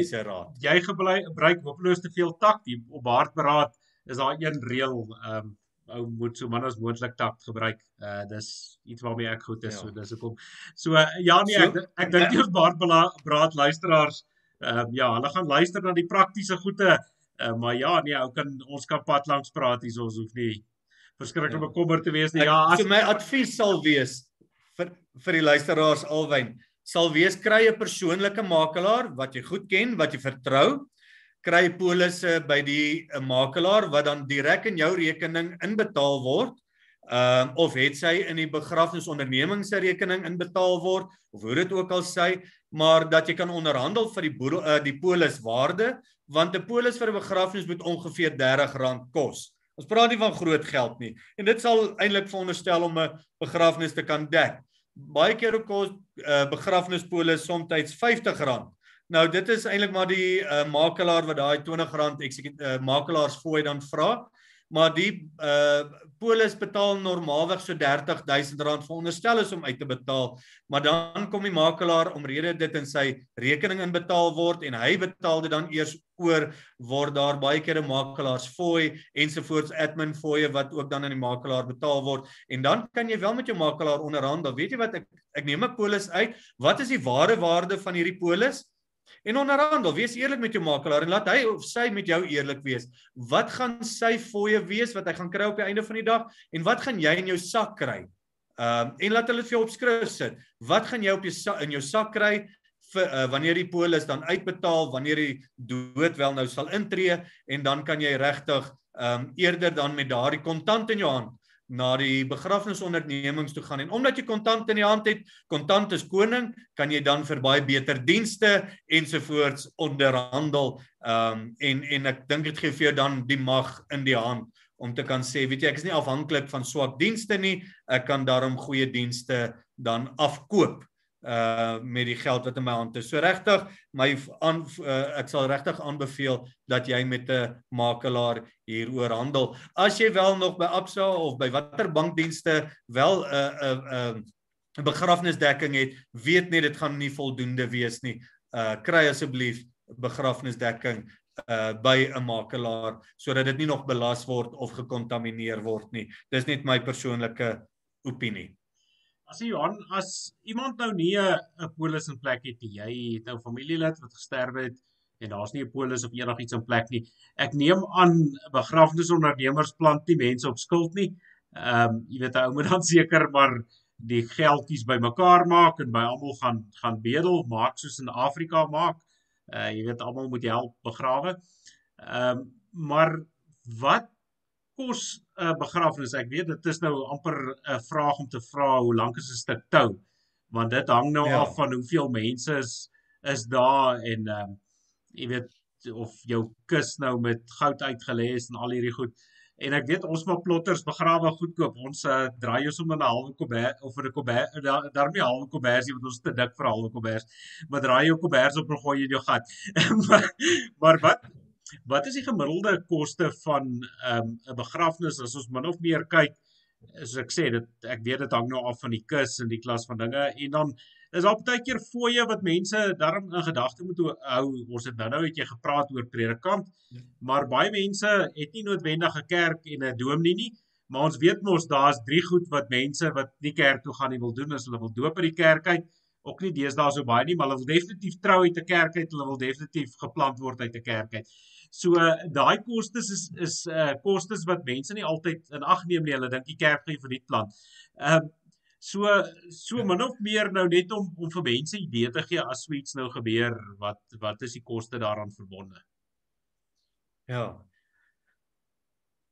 Speaker 1: jy gebruik hopeloos te veel takt hier op hartberaad is daar een reël ehm um, ou moet so min as moontlik takt gebruik. Uh dis iets waarmee ek goed is, ja. so dis hoekom. So uh, ja nee, ek ek dink die hartberaad luisteraars ehm um, ja, hulle gaan luister na die praktiese goede. Uh, maar ja, nee, ou kan ons kan pad langs praat hier, ons hoef nie verskriklik ja. bekommerd te wees nie.
Speaker 2: Ja, as so my advies sal wees vir die luisteraars alwyn sal wees kry 'n persoonlike makelaar wat jy goed ken, wat jy vertrou. Kry polisse by die 'n makelaar wat dan direk in jou rekening inbetaal word. Ehm uh, of het sy in die begrafnisonderneming se rekening inbetaal word of hoe dit ook al sy, maar dat jy kan onderhandel vir die boedel, uh, die poliswaarde want 'n polis vir 'n begrafnis moet ongeveer R30 kos. Ons praat nie van groot geld nie. En dit sal eintlik veronderstel om 'n begrafnis te kan dek baie keer kos uh, begrafnispolis soms R50. Nou dit is eintlik maar die uh, makelaar wat daai R20 eksekut uh, makelaars fooi dan vra. Maar die uh polis betaal normaalweg so R30000 veronderstel is om uit te betaal, maar dan kom die makelaar omrede dit in sy rekening inbetaal word en hy betaal dit dan eers oor word daar baie keer 'n makelaars fooi ensovoorts admin fooie wat ook dan aan die makelaar betaal word en dan kan jy wel met jou makelaar onderhandel. Weet jy wat ek ek neem 'n polis uit. Wat is die ware waarde van hierdie polis? En onderhandel, wees eerlik met jou makelaar en laat hy of sy met jou eerlik wees. Wat gaan sy fooie wees wat hy gaan kry op die einde van die dag en wat gaan jy in jou sak kry? Ehm um, en laat hulle vir jou opskryf sit. Wat gaan jy op jou in jou sak kry vir uh, wanneer die polis dan uitbetaal, wanneer die dood wel nou sal intree en dan kan jy regtig ehm um, eerder dan met daardie kontant in jou hand na die begrafnisondernemings toe gaan en omdat jy kontant in die hand het, kontant is koning, kan jy dan vir baie beter dienste ensovoorts onderhandel. Ehm um, en en ek dink dit gee vir jou dan die mag in die hand om te kan sê, weet jy, ek is nie afhanklik van swak dienste nie. Ek kan daarom goeie dienste dan afkoop uh met die geld wat in my hand is. So regtig, my aan uh, ek sal regtig aanbeveel dat jy met 'n makelaar hieroor handel. As jy wel nog by Absa of by watter bankdienste wel 'n uh, 'n uh, 'n uh, begrafnisdekking het, weet net dit gaan nie voldoende wees nie. Uh kry asseblief begrafnisdekking uh by 'n makelaar sodat dit nie nog belas word of gekontamineer word nie. Dis net my persoonlike opinie.
Speaker 1: As Johan, as iemand nou nie 'n polis in plek het nie, jy het nou familielid wat gesterf het en daar's nie 'n polis of enigiets in plek nie. Ek neem aan begrafnisondernemers plant nie mense op skuld nie. Ehm um, jy weet 'n ou moet dan *laughs* seker maar die geldjies bymekaar maak en by almal gaan gaan bedel, maak soos in Afrika maak. Uh jy weet almal moet help begrawe. Ehm um, maar wat kos 'n uh, begrafnis? Ek weet dit is nou amper 'n uh, vraag om te vra hoe lank is 'n stuk tou? Want dit hang nou ja. af van hoeveel mense is is daar en ehm uh, jy weet of jou kus nou met goud uitgelê is en al hierdie goed. En ek weet ons maar plotters begrawe goedkoop. Ons uh, draai jou sommer 'n halwe kombers of 'n kombers daar daarmee halwe kombers jy moet ons te dik vir halwe kombers. Maar draai jou kombers op en gooi jy in jou gat. *laughs* maar, maar wat wat is die gemiddelde koste van ehm, 'n um, begrafnis? As ons min of meer kyk as ek sê dit ek weet dit hang nou af van die kus en die klas van dinge en dan is daar baie keer fooie wat mense daarom in gedagte moet hou. Ons het nou nou het jy gepraat oor predikant ja. maar baie mense het nie noodwendig 'n kerk en 'n dominee nie maar ons weet mos daar's drie goed wat mense wat nie kerk toe gaan nie wil doen as hulle wil doop by die kerk uit. Ook nie deesdae so baie nie maar hulle wil definitief trou uit 'n kerk uit hulle wil definitief geplant word uit 'n kerk uit So daai kostes is is uh kostes wat mense nie altyd in ag neem nie. Hulle dink die kerk gaan vir die plan. Ehm uh, so so min of meer nou net om om vir mense idee te gee as suits nou gebeur, wat wat is die koste daaraan verbonde?
Speaker 2: Ja.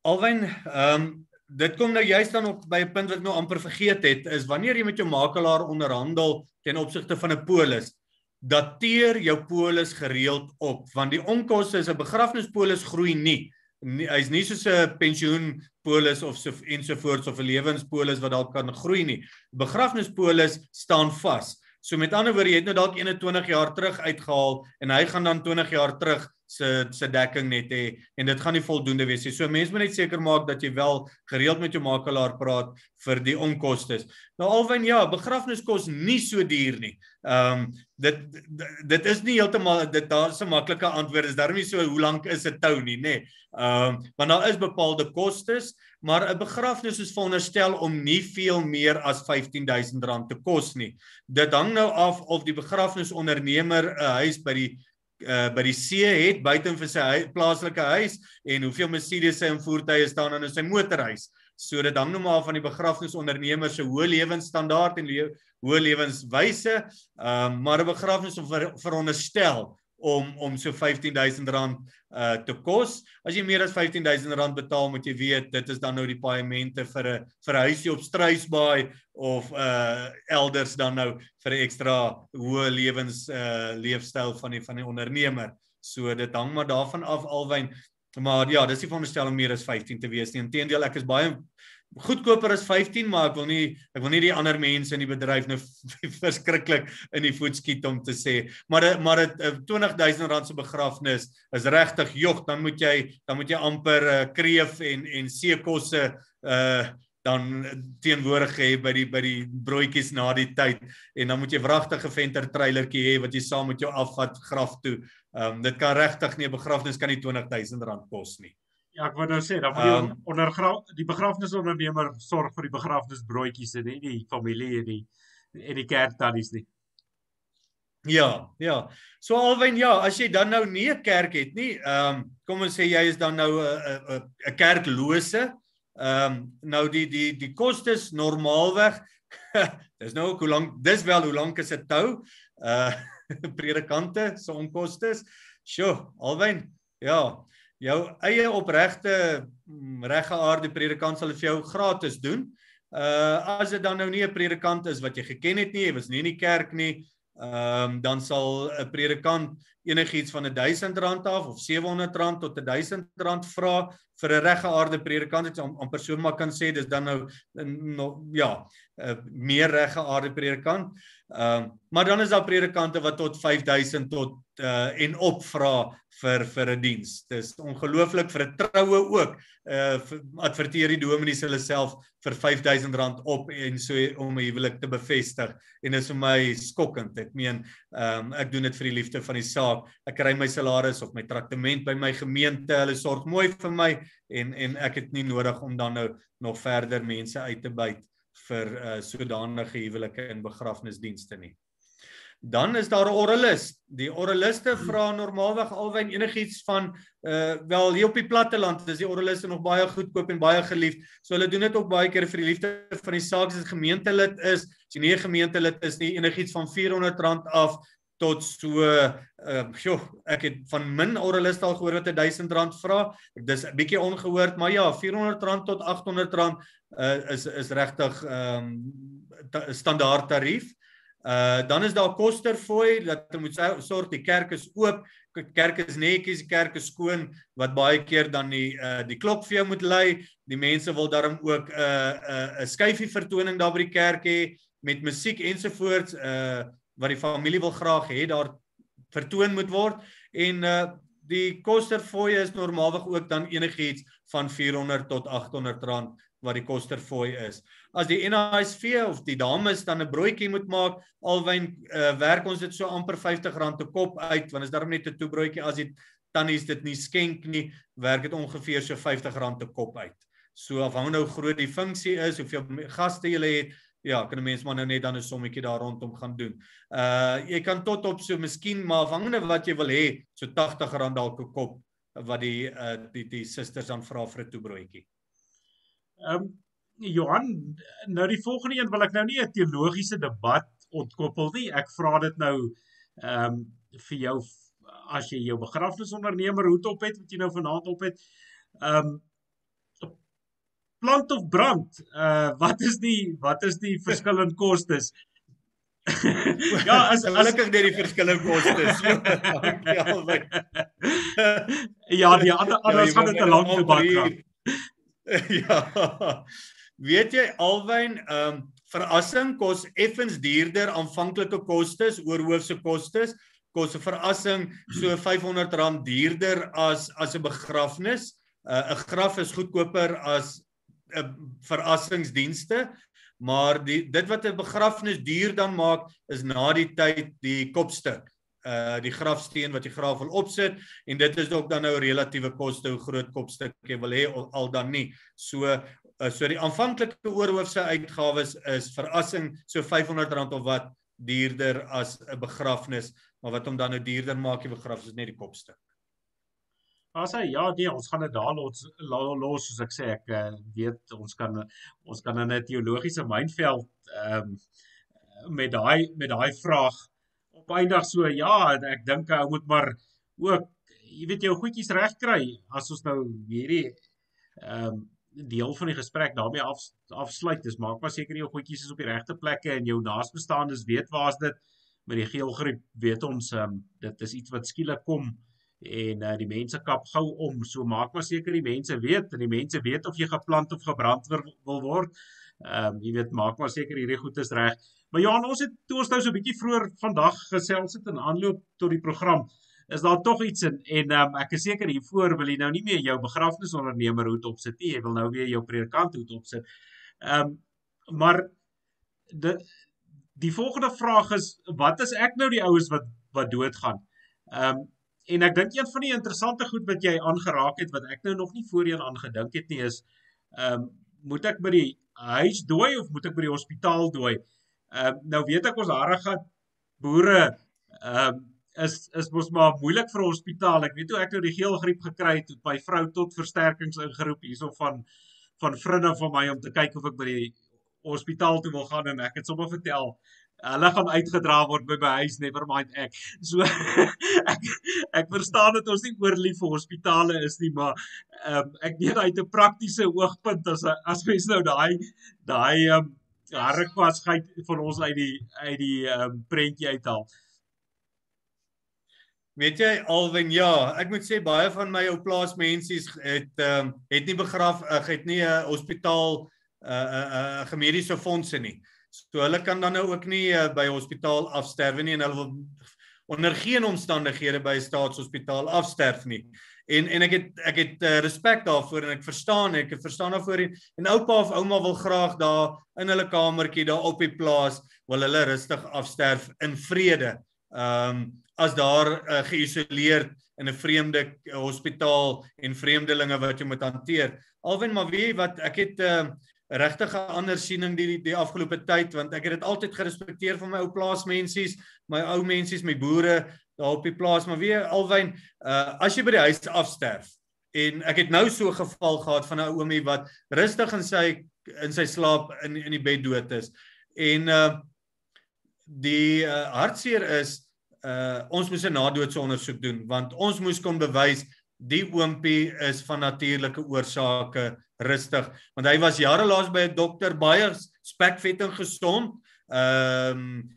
Speaker 2: Alwen ehm um, dit kom nou juist dan op by 'n punt wat ek nou amper vergeet het, is wanneer jy met jou makelaar onderhandel ten opsigte van 'n polis dateer jou polis gereeld op want die onkoste is 'n begrafnispolis groei nie. Hy's nie soos 'n pensioenpolis of so ensovoorts of 'n lewenspolis wat dalk kan groei nie. Begrafnispolis staan vas. So met ander woorde, jy het nou dalk 21 jaar terug uitgehaal en hy gaan dan 20 jaar terug se se dekking net hê en dit gaan nie voldoende wees nie. So mense moet net seker maak dat jy wel gereeld met jou makelaar praat vir die onkoste. Nou alwen ja, begrafnis kos nie so duur nie. Ehm um, dit dit is nie heeltemal dit daar's 'n maklike antwoord. Is daar nie so hoe lank is 'n tou nie, nê? Ehm um, want daar is bepaalde kostes, maar 'n begrafnis is veronderstel om nie veel meer as R15000 te kos nie. Dit hang nou af of die begrafnisondernemer 'n huis by die uh, by die see het buite vir sy hu plaaslike huis en hoeveel Mercedes en voertuie staan in sy motorhuis. So dit hang nou maar van die begrafnisondernemer se hoë lewensstandaard en le hoë lewenswyse. Uh, maar 'n begrafnis ver veronderstel om om so R15000 uh te kos. As jy meer as R15000 betaal, moet jy weet dit is dan nou die paemente vir 'n vir 'n huisie op Struisbaai of uh elders dan nou vir 'n ekstra hoë lewens uh leefstyl van die van die ondernemer. So dit hang maar daarvan af alwyn. Maar ja, dis nie veronderstel om meer as 15 te wees nie. Inteendeel, ek is baie goedkoper as 15, maar ek wil nie ek wil nie die ander mense in die bedryf nou *laughs* verskriklik in die voet skiet om te sê, maar maar dit 20000 rand se begrafnis is regtig jog, dan moet jy dan moet jy amper uh, kreef en en seekosse uh dan teenwoordig hê by die by die broodjies na die tyd en dan moet jy wragtige venter trailertjie hê wat jy saam met jou afvat graf toe. Ehm um, dit kan regtig nie 'n begrafnis kan nie 20000 rand kos nie.
Speaker 1: Ja, ek wou nou sê, dan moet um, onder die begrafnisondernemer sorg vir die begrafnisbroodjies en nie die familie en die en die kerktannies nie.
Speaker 2: Ja, ja. So alwen ja, as jy dan nou nie 'n kerk het nie, ehm um, kom ons sê jy is dan nou 'n 'n 'n kerklose. Ehm um, nou die die die kostes normaalweg *laughs* dis nou hoe lank dis wel hoe lank is dit tou? Uh *laughs* predikante se onkoste. Sjoe, alwen. Ja. Jou eie opregte mm, reggeaarde predikant sal dit vir jou gratis doen. Uh as dit dan nou nie 'n predikant is wat jy geken het nie, jy was nie in die kerk nie, ehm um, dan sal 'n predikant enigiets van R1000 af of R700 tot R1000 vra vir 'n reggeaarde predikant wat om 'n persoon maar kan sê dis dan nou no, ja, 'n uh, meer reggeaarde predikant. Ehm um, maar dan is daar predikante wat tot 5000 tot uh en op vra vir vir 'n diens. Dis ongelooflik vir 'n troue ook. Uh adverteer die dominees hulle self vir R5000 op en so om 'n huwelik te bevestig en dit is vir my skokkend. Ek meen, ehm um, ek doen dit vir die liefde van die saak. Ek kry my salaris of my traktement by my gemeente. Hulle sorg mooi vir my en en ek het nie nodig om dan nou nog verder mense uit te byt vir uh, sodanige huwelike en begrafnisdienste nie. Dan is daar 'n oralis. Die oraliste vra normaalweg alwen enigiets van uh wel hier op die platteland is die oraliste nog baie goedkoop en baie geliefd. So hulle doen dit ook baie keer vir die liefde van die saak as 'n gemeentelid is. As jy nie 'n gemeentelid is nie, enigiets van R400 af tot so uh joh, ek het van min oraliste al gehoor wat R1000 vra. Dis 'n bietjie ongehoord, maar ja, R400 tot R800 uh, is is regtig ehm um, standaard tarief. Uh dan is daar kosterfooi dat jy moet sorg die kerk is oop, kerk is netjies, die kerk is skoon wat baie keer dan die uh die klok vir jou moet lei. Die mense wil daarom ook 'n uh, 'n uh, skyfie vertoning daar by die kerk hê met musiek ensovoorts uh wat die familie wil graag hê daar vertoon moet word en uh die kosterfooi is normaalweg ook dan enigiets van 400 tot 800 rand wat die kosterfooi is. As die NHSV of die dames dan 'n broodjie moet maak, alwyn uh, werk ons dit so amper R50 te kop uit want is daarom net 'n toebroodjie as die tannies dit nie skenk nie, werk dit ongeveer so R50 te kop uit. So afhangende hoe groot die funksie is, hoeveel gaste jy het, ja, kan 'n mens maar nou net dan 'n sommetjie daar rondom gaan doen. Uh jy kan tot op so miskien maar afhangende wat jy wil hê, so R80 dalk 'n kop wat die uh die die susters dan vra vir 'n toebroodjie.
Speaker 1: Ehm um, Johan, nou die volgende een wil ek nou nie 'n teologiese debat ontkoppel nie. Ek vra dit nou ehm um, vir jou as jy jou begrafnisondernemer hoed op het wat jy nou vanaand op het. Ehm um, plant of brand. Uh wat is die wat is die verskillende kostes? *laughs*
Speaker 2: ja, as gelukkig net die verskillende kostes. *laughs*
Speaker 1: ja, die ander anders ja, gaan dit 'n lang debat raak. *laughs*
Speaker 2: ja. Weet jy alwyn, ehm um, verrassing kos effens duurder aanvanklike kostes oor hoofse kostes. Kos 'n verrassing so R500 duurder as as 'n begrafnis. 'n uh, graf is goedkoper as 'n uh, verrassingsdienste, maar die dit wat 'n begrafnis duur dan maak is na die tyd die kopstuk uh die grafsteen wat jy graaf wil opsit en dit is ook dan nou relatiewe koste hoe groot kopstuk jy wil hê al dan nie. So uh, so die aanvanklike oorhoofse uitgawes is verrassing so R500 of wat duurder as 'n begrafnis, maar wat hom dan nou duurder maak die begrafnis is net die kopstuk.
Speaker 1: As hy ja, nee, ons gaan dit daar los los soos ek sê ek uh, weet ons kan ons kan in 'n teologiese mynveld ehm um, met daai met daai vraag op eindig so ja, ek dink ou moet maar ook jy weet jou goedjies reg kry as ons nou hierdie ehm um, deel van die gesprek daarmee af afsluit. Dis maak maar seker jou goedjies is op die regte plekke en jou naasbestaandes weet waar's dit. Met die geelgriep weet ons ehm um, dit is iets wat skielik kom en uh, die mense kap gou om. So maak maar seker die mense weet en die mense weet of jy geplant of gebrand wil word. Ehm um, jy weet maak maar seker hierdie goed is reg. Maar Johan, ons het toe ons nou so 'n bietjie vroeër vandag gesels het in aanloop tot die program, is daar tog iets in en um, ek is seker hiervoor wil jy nou nie meer jou begrafnisondernemer hoed opsit nie, jy wil nou weer jou predikant hoed opsit. Ehm um, maar die die volgende vraag is wat is ek nou die oues wat wat doodgaan? Ehm um, en ek dink een van die interessante goed wat jy aangeraak het wat ek nou nog nie voorheen aan gedink het nie is ehm um, moet ek by die huis dooi of moet ek by die hospitaal dooi? Ehm uh, nou weet ek ons harige boere ehm uh, is is mos maar moeilik vir hospitaal. Ek weet hoe ek nou die geelgriep gekry het my vrou tot versterkings ingeroep hierso van van vriende van my om te kyk of ek by die hospitaal toe wil gaan en ek het sommer vertel hulle gaan uitgedra word by my huis never mind ek. So *laughs* ek ek verstaan dit ons nie oorlief vir hospitale is nie, maar ehm um, ek weet uit 'n praktiese oogpunt as as mens nou daai daai ehm um, harrekwasheid van ons uit die uit die ehm um, prentjie uithaal.
Speaker 2: Weet jy Alwyn, ja, ek moet sê baie van my ou plaasmensies het ehm um, het nie begraf uh, het nie 'n uh, hospitaal 'n uh, 'n uh, uh, mediese fondse nie. So hulle kan dan nou ook nie uh, by hospitaal afsterwe nie en hulle wil onder geen omstandighede by 'n staatshospitaal afsterf nie. En en ek het ek het uh, respek daarvoor en ek verstaan ek het verstaan daarvoor en, en oupa of ouma wil graag daar in hulle kamertjie daar op die plaas wil hulle rustig afsterf in vrede. Ehm um, as daar uh, geïsoleerd in 'n vreemde uh, hospitaal en vreemdelinge wat jy moet hanteer. Alwen maar weet wat ek het uh, regtig 'n ander siening die die afgelope tyd want ek het dit altyd gerespekteer van my ou plaasmensies, my ou mensies, my boere daar op die plaas, maar weet Alwen, uh, as jy by die huis afsterf en ek het nou so 'n geval gehad van 'n oomie wat rustig in sy in sy slaap in in die bed dood is. En uh die uh, hartseer is uh ons moes 'n nadoetse ondersoek doen want ons moes kon bewys die oompie is van natuurlike oorsake rustig want hy was jare laas by 'n dokter baie spekvetting gesond ehm um,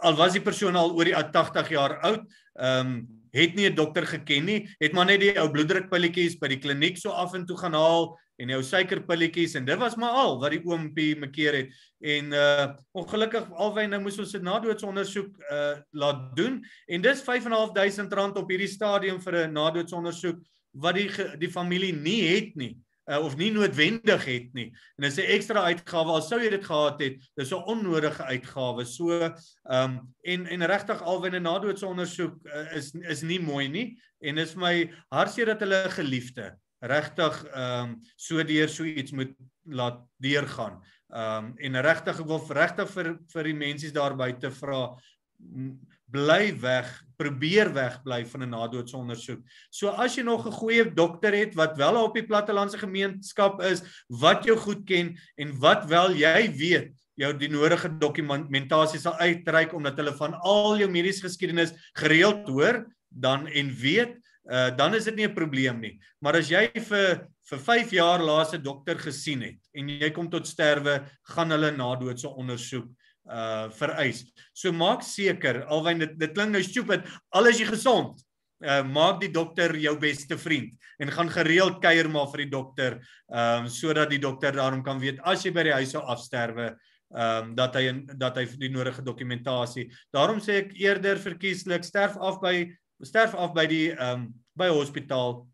Speaker 2: al was die persoon al oor die 80 jaar oud ehm um, het nie 'n dokter geken nie het maar net die ou bloeddrukpilletjies by die kliniek so af en toe gaan haal en jou suikerpilletjies en dit was maar al wat die oompie mekeer het. En uh ongelukkig alwy nou moes ons 'n nadoetsondersoek uh laat doen en dis 5.500 rand op hierdie stadium vir 'n nadoetsondersoek wat die die familie nie het nie uh, of nie noodwendig het nie. En dis 'n ekstra uitgawe al sou jy dit gehad het dis 'n onnodige uitgawe. So um en en regtig alwy 'n nadoetsondersoek uh, is is nie mooi nie. En dis my hartseer dat hulle geliefde regtig ehm um, so deur so iets moet laat deurgaan. Ehm um, en regtig ek wil regtig vir vir die mensies daar buite vra bly weg, probeer wegbly van 'n nadoetsondersoek. So as jy nog 'n goeie dokter het wat wel op die plattelandse gemeenskap is, wat jou goed ken en wat wel jy weet jou die nodige dokumentasie sal uitreik omdat hulle van al jou mediese geskiedenis gereeld hoor dan en weet uh, dan is dit nie 'n probleem nie. Maar as jy vir vir 5 jaar laaste dokter gesien het en jy kom tot sterwe, gaan hulle nadoodse ondersoek uh vereis. So maak seker alwen dit dit klink nou stupid, al is jy gesond, uh maak die dokter jou beste vriend en gaan gereeld kuier maar vir die dokter, ehm um, sodat die dokter daarom kan weet as jy by die huis sou afsterwe, ehm um, dat hy dat hy die nodige dokumentasie. Daarom sê ek eerder verkieslik sterf af by sterf af by die ehm um, by hospitaal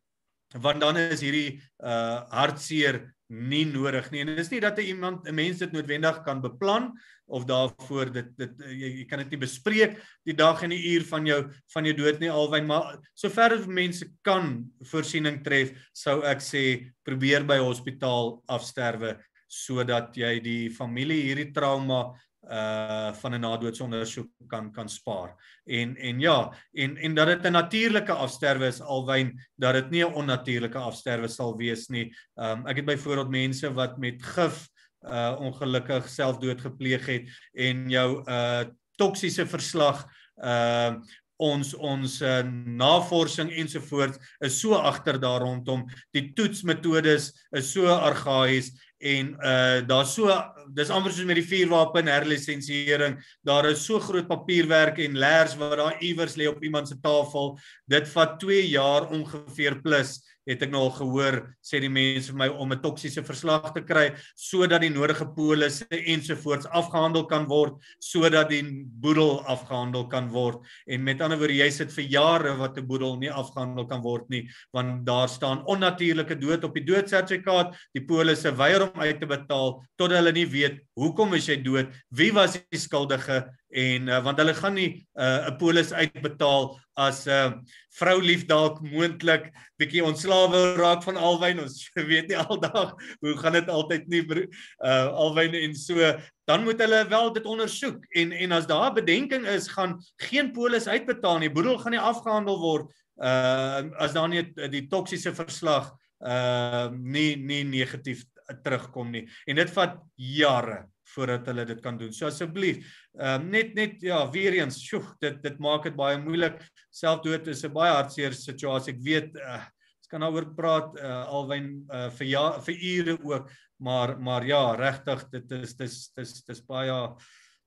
Speaker 2: want dan is hierdie uh hartseer nie nodig nie. En dit is nie dat 'n iemand 'n mens dit noodwendig kan beplan of daarvoor dit dit jy, jy kan dit nie bespreek die dag en die uur van jou van jou dood nie alwyn maar sover as mense kan voorsiening tref sou ek sê probeer by hospitaal afsterwe sodat jy die familie hierdie trauma uh van 'n nadoetsondersoek kan kan spaar. En en ja, en en dat dit 'n natuurlike afsterwe is alwyn dat dit nie 'n onnatuurlike afsterwe sal wees nie. Um ek het byvoorbeeld mense wat met gif uh ongelukkig selfdood gepleeg het en jou uh toksiese verslag uh ons ons uh, navorsing ensovoorts is so agter daar rondom die toetsmetodes is so argaïs en uh daar's so dis amper soos met die vuurwapen herlisensiering. Daar is so groot papierwerk en leers wat daar iewers lê op iemand se tafel. Dit vat 2 jaar ongeveer plus het ek nou al gehoor sê die mense vir my om 'n toksiese verslag te kry sodat die nodige polisse ensovoorts afgehandel kan word sodat die boedel afgehandel kan word. En met ander woorde jy sit vir jare wat 'n boedel nie afgehandel kan word nie want daar staan onnatuurlike dood op die doodsertifikaat die polisse weier om uit te betaal tot hulle nie weet hoekom is jy dood? Wie was die skuldige en uh, want hulle gaan nie uh, 'n uh, polis uitbetaal as 'n uh, vrou lief dalk moontlik bietjie ontslawe raak van alwyn. Ons *laughs* weet nie aldag hoe gaan dit altyd nie uh, alwyn en so. Dan moet hulle wel dit ondersoek en en as daar bedenking is gaan geen polis uitbetaal nie. Boedel gaan nie afgehandel word uh, as daar nie die toksiese verslag uh, nie nie negatief terugkom nie. En dit vat jare voordat hulle dit kan doen. So asseblief, ehm um, net net ja, weer eens, sjoe, dit dit maak dit baie moeilik. Selfdood is 'n baie hartseer situasie. Ek weet uh, ons kan daaroor praat uh, alwyn uh, vir ja vir ure ook, maar maar ja, regtig dit is dis dis dis baie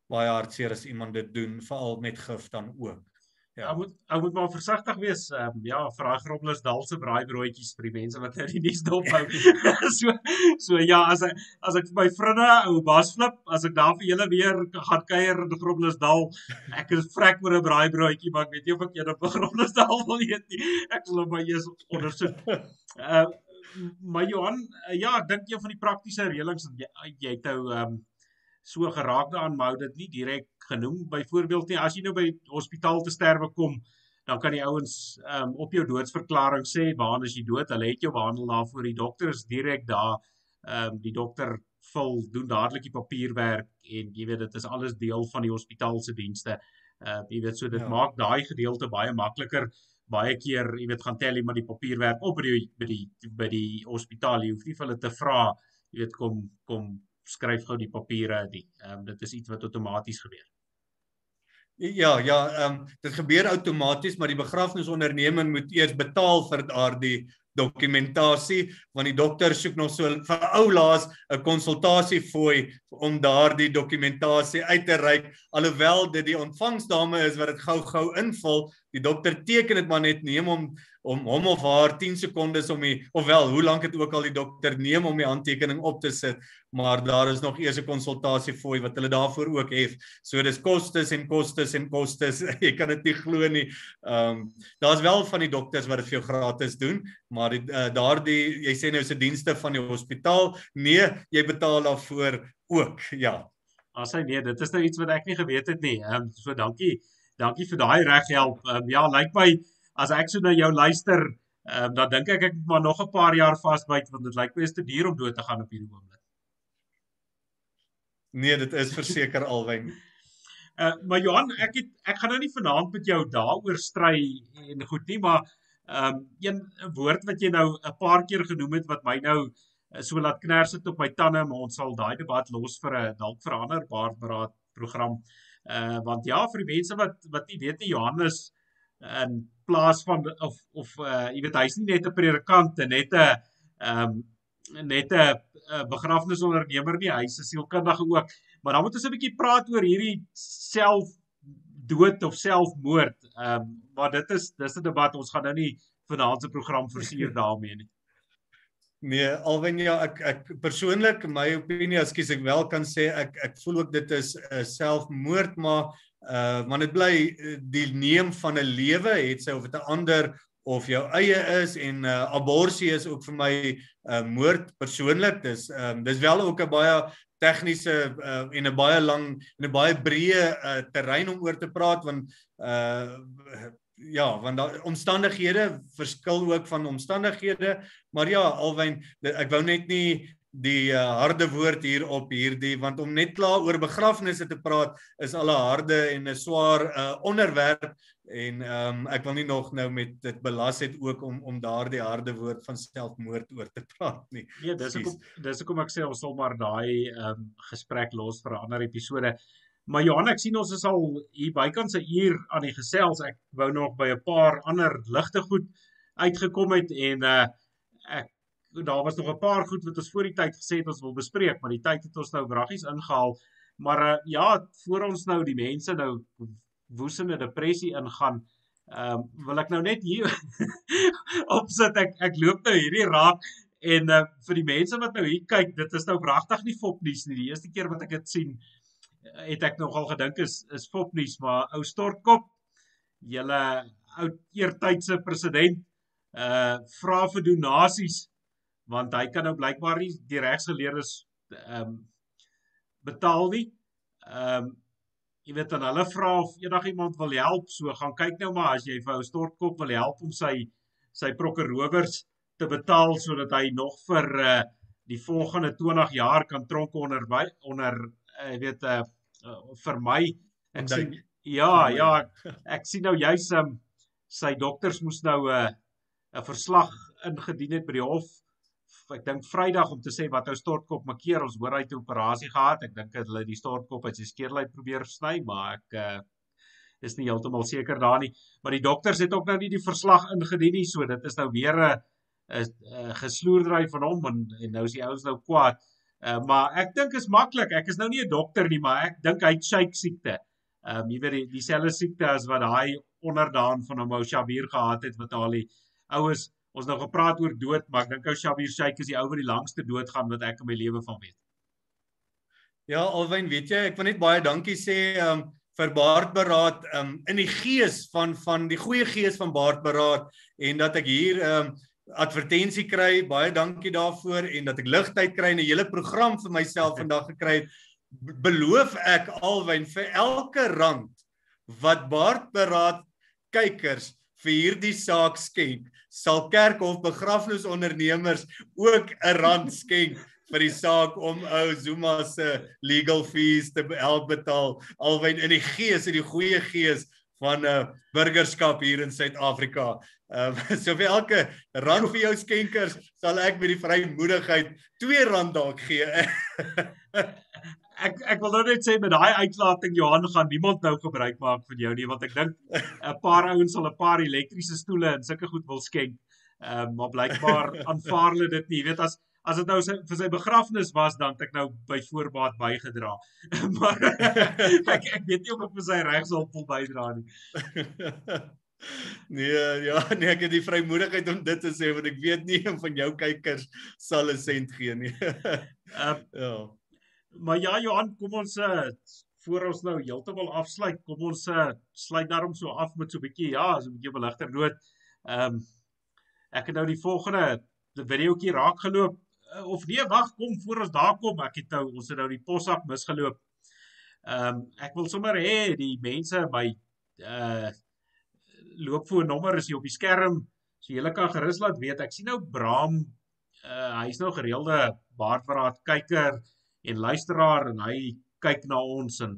Speaker 2: baie hartseer as iemand dit doen, veral met gif dan ook.
Speaker 1: Ja, moet ek moet maar versigtig wees. Ehm um, ja, vir daai grobbelers dalse braaibroodjies vir die mense wat nou die nuus dophou. so so ja, as ek as ek my vriende ou Bas flip, as ek daar vir julle weer gaan kuier in grobbelers dal, ek is vrek oor 'n braaibroodjie, maar ek weet nie of ek een op *laughs* grobbelers dal wil eet nie. Ek sal hom maar eers ondersoek. *laughs* Ehm uh, maar Johan, uh, ja, ek dink een van die praktiese reëlings jy, jy het nou ehm um, so geraak daaraan maar dit nie direk genoem byvoorbeeld nie. As jy nou by hospitaal te sterwe kom dan kan die ouens um, op jou doodsverklaring sê waar is jy dood? Hulle het jou behandel daarvoor die dokter is direk daar um, die dokter vul doen dadelik die papierwerk en jy weet dit is alles deel van die hospitaal se dienste. Uh, jy weet so dit ja. maak daai gedeelte baie makliker. Baie keer jy weet gaan tel jy maar die papierwerk op by die by die by die hospitaal. Jy hoef nie vir hulle te vra jy weet kom kom skryf gou die papiere die. Ehm um, dit is iets wat outomaties gebeur.
Speaker 2: Ja, ja, ehm um, dit gebeur outomaties, maar die begrafnisonderneming moet eers betaal vir daardie dokumentasie want die dokter soek nog so vir ou laas 'n konsultasie fooi om daardie dokumentasie uit te reik alhoewel dit die ontvangsdame is wat dit gou-gou invul die dokter teken dit maar net neem hom om hom of haar 10 sekondes om die ofwel hoe lank dit ook al die dokter neem om die handtekening op te sit maar daar is nog eers 'n konsultasie fooi wat hulle daarvoor ook het so dis kostes en kostes en kostes *laughs* jy kan dit nie glo nie. Ehm um, daar's wel van die dokters wat dit vir jou gratis doen maar uh, daardie jy sê nou se dienste van die hospitaal. Nee jy betaal daarvoor ook ja.
Speaker 1: As hy nee dit is nou iets wat ek nie geweet het nie. Ehm um, so dankie dankie vir daai reghelp um, ja lyk like my as ek so na jou luister, um, dan dink ek ek moet maar nog 'n paar jaar vasbyt want dit lyk my is te duur om dood te gaan op hierdie oomblik.
Speaker 2: Nee, dit is verseker *laughs* alwyn.
Speaker 1: Uh maar Johan, ek het ek gaan nou nie vanaand met jou daaroor stry en goed nie, maar um een woord wat jy nou 'n paar keer genoem het wat my nou uh, so laat kners het op my tande, maar ons sal daai debat los vir 'n dalk vir 'n ander baardberaad program. Uh want ja, vir die mense wat wat nie weet nie Johannes in plaas van of of uh jy weet hy's nie net 'n predikant en net 'n ehm um, net 'n begrafnisondernemer nie, hy's 'n sielkundige ook. Maar dan moet ons 'n bietjie praat oor hierdie self dood of selfmoord. Ehm um, maar dit is dis 'n debat ons gaan nou nie vanaand se program versier daarmee nie.
Speaker 2: Nee, alwen ja, ek ek persoonlik my opinie, ekskuus ek wel kan sê ek ek voel ook dit is 'n uh, selfmoord, maar uh want dit bly uh, die neem van 'n lewe het sy of dit 'n ander of jou eie is en uh abortus is ook vir my 'n uh, moord persoonlik. Dis um dis wel ook 'n baie tegniese uh, en 'n baie lang en 'n baie breë uh, terrein om oor te praat want uh ja want daai omstandighede verskil ook van omstandighede maar ja alwyn ek wou net nie die uh, harde woord hier op hierdie want om net klaar oor begrafnisse te praat is al 'n harde en 'n swaar uh, onderwerp en um, ek wil nie nog nou met dit belas het ook om om daardie harde woord van selfmoord oor te praat nie.
Speaker 1: Nee, dis hoekom dis hoekom ek sê ons sal maar daai um, gesprek los vir 'n ander episode. Maar Johan, ek sien ons is al hier bykans 'n uur aan die gesels. Ek wou nog by 'n paar ander ligte goed uitgekom het en uh, ek daar was nog 'n paar goed wat ons voor die tyd gesê het ons wil bespreek, maar die tyd het ons nou wraggies ingehaal. Maar uh, ja, voor ons nou die mense nou woesende depressie ingaan, ehm um, wil ek nou net hier *laughs* opsit ek ek loop nou hierdie raak en uh, vir die mense wat nou hier kyk, dit is nou wragtig nie fopnuus nie. Die eerste keer wat ek dit sien, het ek nogal gedink is is fopnuus, maar ou stortkop, julle ou eertydse president uh vra vir donasies want hy kan nou blykbaar nie die regsgeleerdes ehm um, betaal nie. Ehm um, jy weet dan hulle vra of enigiemand wil help, so gaan kyk nou maar as jy vir ou stortkop wil help om sy sy prokureurs te betaal sodat hy nog vir uh, die volgende 20 jaar kan tronk onder onder uh, jy weet uh, uh, vir my ek sien ja ja ek, ek sien nou jy's um, sy dokters moes nou 'n uh, 'n verslag ingedien het by die hof ek dink Vrydag om te sê wat ou stortkop makkeer ons hoor hy het 'n operasie gehad. Ek dink hulle die stortkop uit sy skeerlyn probeer sny, maar ek uh, is nie heeltemal seker daar nie. Maar die dokters het ook nou nie die verslag ingedien nie, so dit is nou weer 'n 'n gesloerdry van hom en, en nou is die ouens nou kwaad. Uh, maar ek dink is maklik. Ek is nou nie 'n dokter nie, maar ek dink hy het shake siekte. Ehm um, jy weet die dieselfde siekte as wat daai onderdaan van hom ou Shabir gehad het wat al die oues ons nou gepraat oor dood, maar ek dink ou Shabir Sheikh is die ou wat die langste dood gaan wat ek in my lewe van weet.
Speaker 2: Ja, Alwyn, weet jy, ek wil net baie dankie sê um vir Baardberaad um in die gees van van die goeie gees van Baardberaad en dat ek hier um advertensie kry. Baie dankie daarvoor en dat ek ligtyd kry en 'n hele program vir myself *laughs* vandag gekry het beloof ek alwyn vir elke rand wat Baardberaad kykers vir hierdie saak skenk, sal kerkhof begrafnisondernemers ook 'n rand *laughs* skenk vir die saak om ou Zuma se legal fees te help betaal alwyn in die gees en die goeie gees van 'n uh, burgerskap hier in Suid-Afrika. Ehm um, *laughs* so vir elke rand vir jou skenkers sal ek met die vrymoedigheid 2 rand dalk gee. *laughs*
Speaker 1: ek ek wil nou net sê met daai uitlating Johan gaan niemand nou gebruik maak van jou nie want ek dink 'n paar ouens sal 'n paar elektriese stoele en sulke goed wil skenk. Ehm um, maar blykbaar *laughs* aanvaar hulle dit nie. Jy weet as as dit nou sy, vir sy begrafnis was dan het ek nou by voorbaat bygedra. *laughs* maar *laughs* ek ek weet nie of ek vir sy regshulp wil bydra nie. *laughs*
Speaker 2: Nee, ja, nee, ek het die vrymoedigheid om dit te sê want ek weet nie een van jou kykers sal 'n sent gee nie. Um,
Speaker 1: ja. Maar ja Johan, kom ons uh voor ons nou heeltemal afsluit, kom ons uh sluit daarom so af met so 'n bietjie ja, so 'n bietjie beligter noot. Ehm um, ek het nou die volgende videoetjie raak geloop uh, of nee, wag, kom voor ons daar kom. Ek het nou ons het nou die possak misgeloop. Ehm um, ek wil sommer hê die mense by uh loop voor nommer is hier op die skerm. So julle kan gerus laat weet. Ek sien nou Bram uh hy's nou gereelde baardverraad kyker en luisteraar en hy kyk na ons en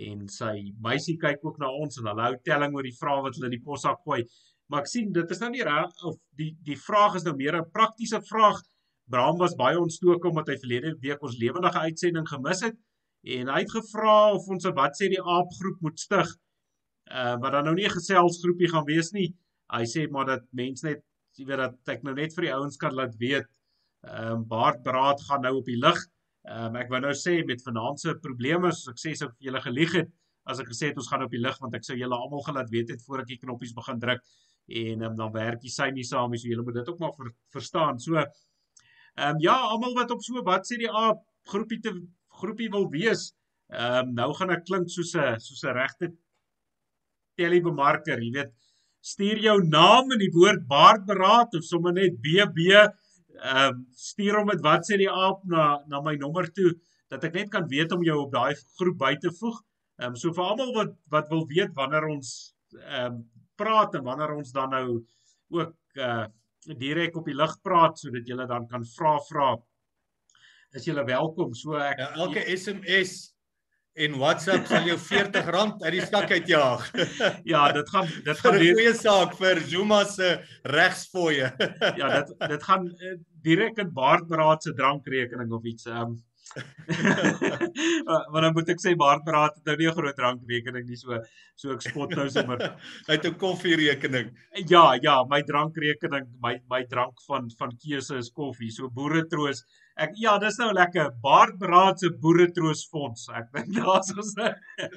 Speaker 1: en sy meisie kyk ook na ons en hulle hou telling oor die vrae wat hulle in die possak gooi. Maar ek sien dit is nou nie reg of die die vraag is nou meer 'n praktiese vraag. Bram was baie ontstook omdat hy verlede week ons lewendige uitsending gemis het en hy het gevra of ons 'n wat sê die aapgroep moet stig. Uh wat dan nou nie 'n geselsgroepie gaan wees nie. Hy sê maar dat mense net jy weet dat ek nou net vir die ouens kan laat weet. Ehm um, Baardbraad gaan nou op die lig. Ehm um, ek wou nou sê met vanaand se probleme, soos ek sê sou vir julle gelieg het as ek gesê het ons gaan op die lig want ek sou julle almal gelaat weet het voor ek die knoppies begin druk en um, dan werk die sy nie saam nie, so julle moet dit ook maar ver, verstaan. So ehm um, ja, almal wat op so wat sê die A groepie te groepie wil wees, ehm um, nou gaan ek klink soos 'n soos 'n regte telebemarker, jy weet, stuur jou naam in die woord baardberaad of sommer net BB ehm uh, stuur hom met wat sê die aap na na my nommer toe dat ek net kan weet om jou op daai groep by te voeg. Ehm um, so vir almal wat wat wil weet wanneer ons ehm um, praat en wanneer ons dan nou ook uh direk op die lig praat sodat julle dan kan vra vra. Is julle welkom. So ek
Speaker 2: ja, elke SMS en WhatsApp sal jou R40 uit die sak uitjaag. *laughs*
Speaker 1: ja, dit gaan dit gaan
Speaker 2: 'n goeie saak vir Zuma se regsfooie.
Speaker 1: ja, dit dit gaan uh, direk in Baardberaad se drankrekening of iets. Ehm um, *laughs* maar dan moet ek sê Baardberaad het nou nie 'n groot drankrekening nie so so ek spot nou sommer. *laughs*
Speaker 2: Hy het 'n koffierekening.
Speaker 1: Ja, ja, my drankrekening, my my drank van van keuse is koffie. So boere troos. Ek ja, dis nou lekker. Baardberaad se boere troos fonds. Ek dink daar's ons.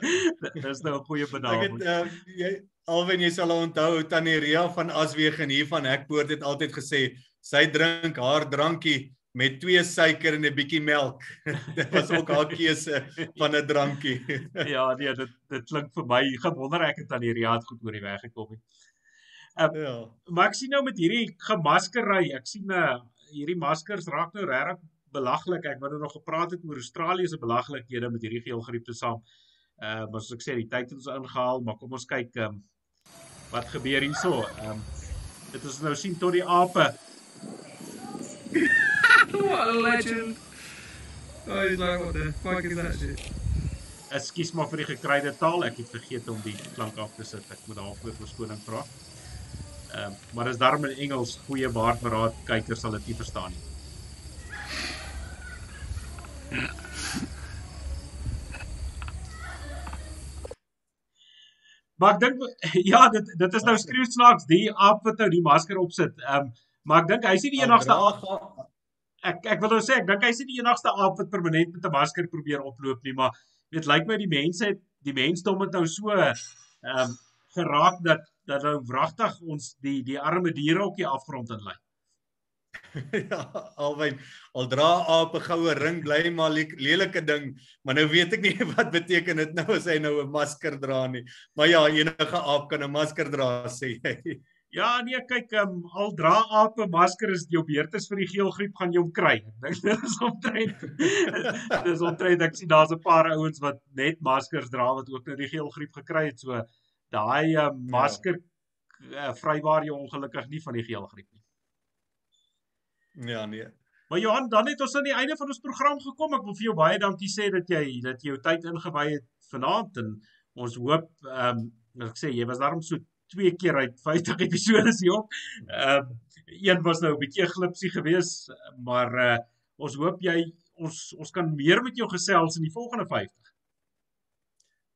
Speaker 1: *laughs* dis nou 'n goeie benaming. Ek het
Speaker 2: uh, jy alwen jy sal onthou tannie Ria van Aswegen hier van Hekpoort het altyd gesê sy drink haar drankie met twee suiker en 'n bietjie melk. *laughs* dit was ook haar keuse van 'n drankie. *laughs*
Speaker 1: ja, nee, dit dit klink vir my gewonder ek het aan die Riad goed oor die weg gekom het. Uh, ja. Maar ek sien nou met hierdie gemaskery, ek sien uh, hierdie maskers raak nou regtig belaglik. Ek wou nou nog gepraat het oor Australië se belaglikhede met hierdie geelgriepte saam. Uh maar soos ek sê, die tyd het ons ingehaal, maar kom ons kyk um, wat gebeur hierso. Ehm um, dit is nou sien tot die ape
Speaker 3: what a legend. Oh, he's like, what the fuck is that shit?
Speaker 1: Ekskuus maar vir die gekryde taal, ek het vergeet om die klank af te sit. Ek moet daarvoor verskoning vra. Ehm, um, maar as daarmee in Engels goeie baardberaad kykers sal dit nie verstaan nie. Maar ek dink *laughs* ja, dit dit is nou skreeu snaaks die aap wat nou die masker opsit. Ehm um, maar ek dink hy's nie die enigste aap ek ek wil nou sê ek dink hy's nie die enigste aap wat permanent met 'n masker probeer oploop nie, maar weet lyk my die mense het die mensdom het nou so ehm um, geraak dat dat nou wragtig ons die die arme diere op die afgrond in lê. *laughs*
Speaker 2: ja, albei al dra aap 'n goue ring bly maar lelike ding, maar nou weet ek nie *laughs* wat beteken dit nou as hy nou 'n masker dra nie. Maar ja, enige aap kan 'n masker dra sê jy.
Speaker 1: Ja, nee, kyk, um, al dra aap 'n masker is jou beurtes vir die geelgriep gaan jou kry. Ek dink dit is omtrent. Dis omtrent ek sien daar's 'n paar ouens wat net maskers dra wat ook nou die geelgriep gekry het. So daai uh, masker ja. uh, vrywaar jou ongelukkig nie van die geelgriep nie.
Speaker 2: Ja, nee.
Speaker 1: Maar Johan, dan het ons aan die einde van ons program gekom. Ek wil vir jou baie dankie sê dat jy dat jy jou tyd ingewy het vanaand en ons hoop ehm um, ek sê jy was daarom so twee keer uit 50 episode se op. Ehm uh, een was nou 'n bietjie glipsie geweest, maar uh ons hoop jy ons ons kan meer met jou gesels in die volgende 50.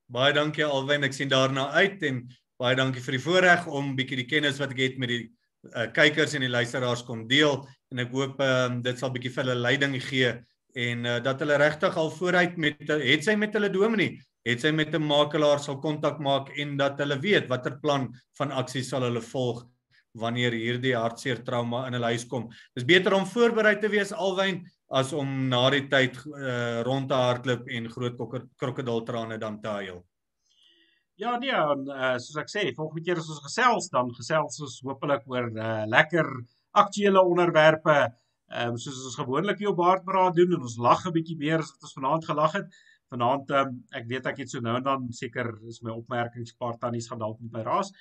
Speaker 2: Baie dankie Alwyn, ek sien daarna uit en baie dankie vir die voorreg om bietjie die kennis wat ek het met die uh, kykers en die luisteraars kom deel en ek hoop um, dit sal bietjie vir hulle leiding gee en uh, dat hulle regtig al vooruit met het sy met hulle dominee het sy met 'n makelaar sal kontak maak en dat hulle weet watter plan van aksie sal hulle volg wanneer hierdie hartseer trauma in hulle huis kom. Dis beter om voorberei te wees alwyn as om na die tyd uh, rond te hardloop en groot krokodiltrane dan te huil.
Speaker 1: Ja nee, en, uh, soos ek sê, volgende keer as ons gesels dan gesels ons hopelik oor uh, lekker aktuelle onderwerpe, um, soos ons gewoonlik hier op Baardbraad doen en ons lag 'n bietjie meer as wat ons vanaand gelag het vanaand um, ek weet ek het so nou en dan seker is my opmerkings paar tannies gaan dalk met my raas.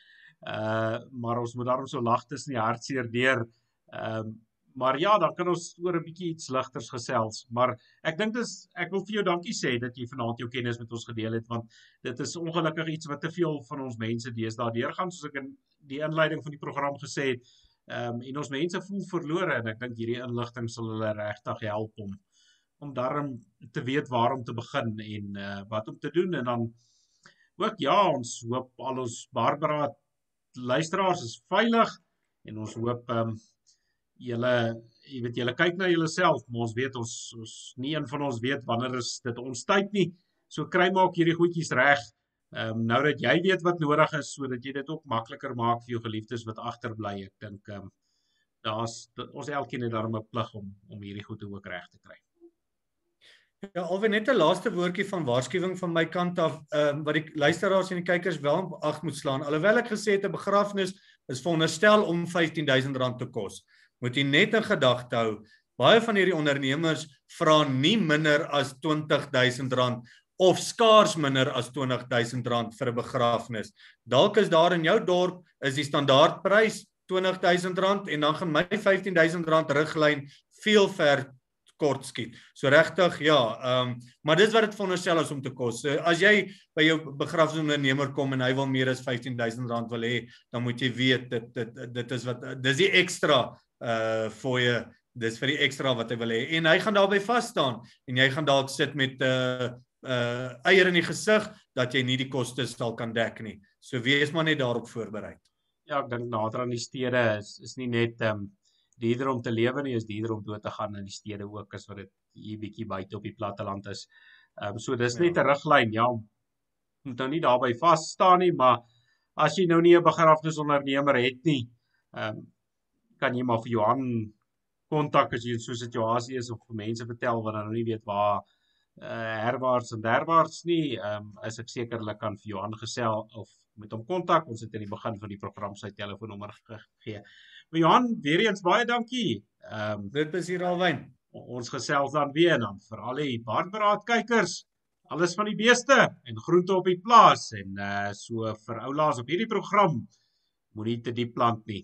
Speaker 1: Uh maar ons moet daarom so lag tussen die hartseer deur. Ehm um, maar ja, dan kan ons oor 'n bietjie iets ligters gesels. Maar ek dink dis ek wil vir jou dankie sê dat jy vanaand jou kennis met ons gedeel het want dit is ongelukkig iets wat te veel van ons mense deesdae deurgaan soos ek in die inleiding van die program gesê het. Ehm um, en ons mense voel verlore en ek dink hierdie inligting sal hulle regtig help om om daarom te weet waar om te begin en uh, wat om te doen en dan ook ja ons hoop al ons Barbara luisteraars is veilig en ons hoop ehm um, julle jy weet julle kyk na julleself maar ons weet ons ons nie een van ons weet wanneer is dit ons tyd nie. So kry maak hierdie goedjies reg ehm um, nou dat jy weet wat nodig is sodat jy dit ook makliker maak vir jou geliefdes wat agterbly. Ek dink ehm um, daar's ons elkeen het daarmee 'n plig om om hierdie goed ook reg te kry
Speaker 2: Ja, alweer net 'n laaste woordjie van waarskuwing van my kant af, ehm uh, wat die luisteraars en die kykers wel ag moet slaan. Alhoewel ek gesê het 'n begrafnis is veronderstel om R15000 te kos. Moet jy net in gedagte hou, baie van hierdie ondernemers vra nie minder as R20000 of skaars minder as R20000 vir 'n begrafnis. Dalk is daar in jou dorp is die standaardprys R20000 en dan gaan my R15000 riglyn veel ver kort skiet. So regtig, ja, ehm um, maar dis wat dit veronderstel is om te kos. So as jy by jou begrafnisondernemer kom en hy wil meer as R15000 wil hê, dan moet jy weet dit dit dit is wat dis die ekstra uh vir jou dis vir die ekstra wat hy wil hê en hy gaan daarby vas staan en jy gaan dalk sit met 'n uh, uh eier in die gesig dat jy nie die kostes sal kan dek nie. So wees maar net daarop voorberei.
Speaker 1: Ja, ek dink nader aan die stede is is nie net ehm um, dierder om te lewe nie, is dierder om dood te gaan in die stede ook as wat dit hier bietjie buite op die platteland is. Ehm um, so dis net 'n ja. riglyn, ja. Moet nou nie daarby vas staan nie, maar as jy nou nie 'n begrafnisondernemer het nie, ehm um, kan jy maar vir Johan kontak as jy in so 'n situasie is of vir mense vertel wat dan nou nie weet waar uh herwaarts en derwaarts nie. Ehm um, as ek seker hulle kan vir Johan gesel of met hom kontak. Ons het aan die begin van die program sy telefoonnommer gegee. Maar Johan, weer eens baie dankie.
Speaker 2: Ehm um, dit is hier alwyn.
Speaker 1: Ons gesels dan weer en dan vir al die baardberaad kykers. Alles van die beeste en groente op die plaas en uh so vir oulaas op hierdie program moenie te diep plant nie.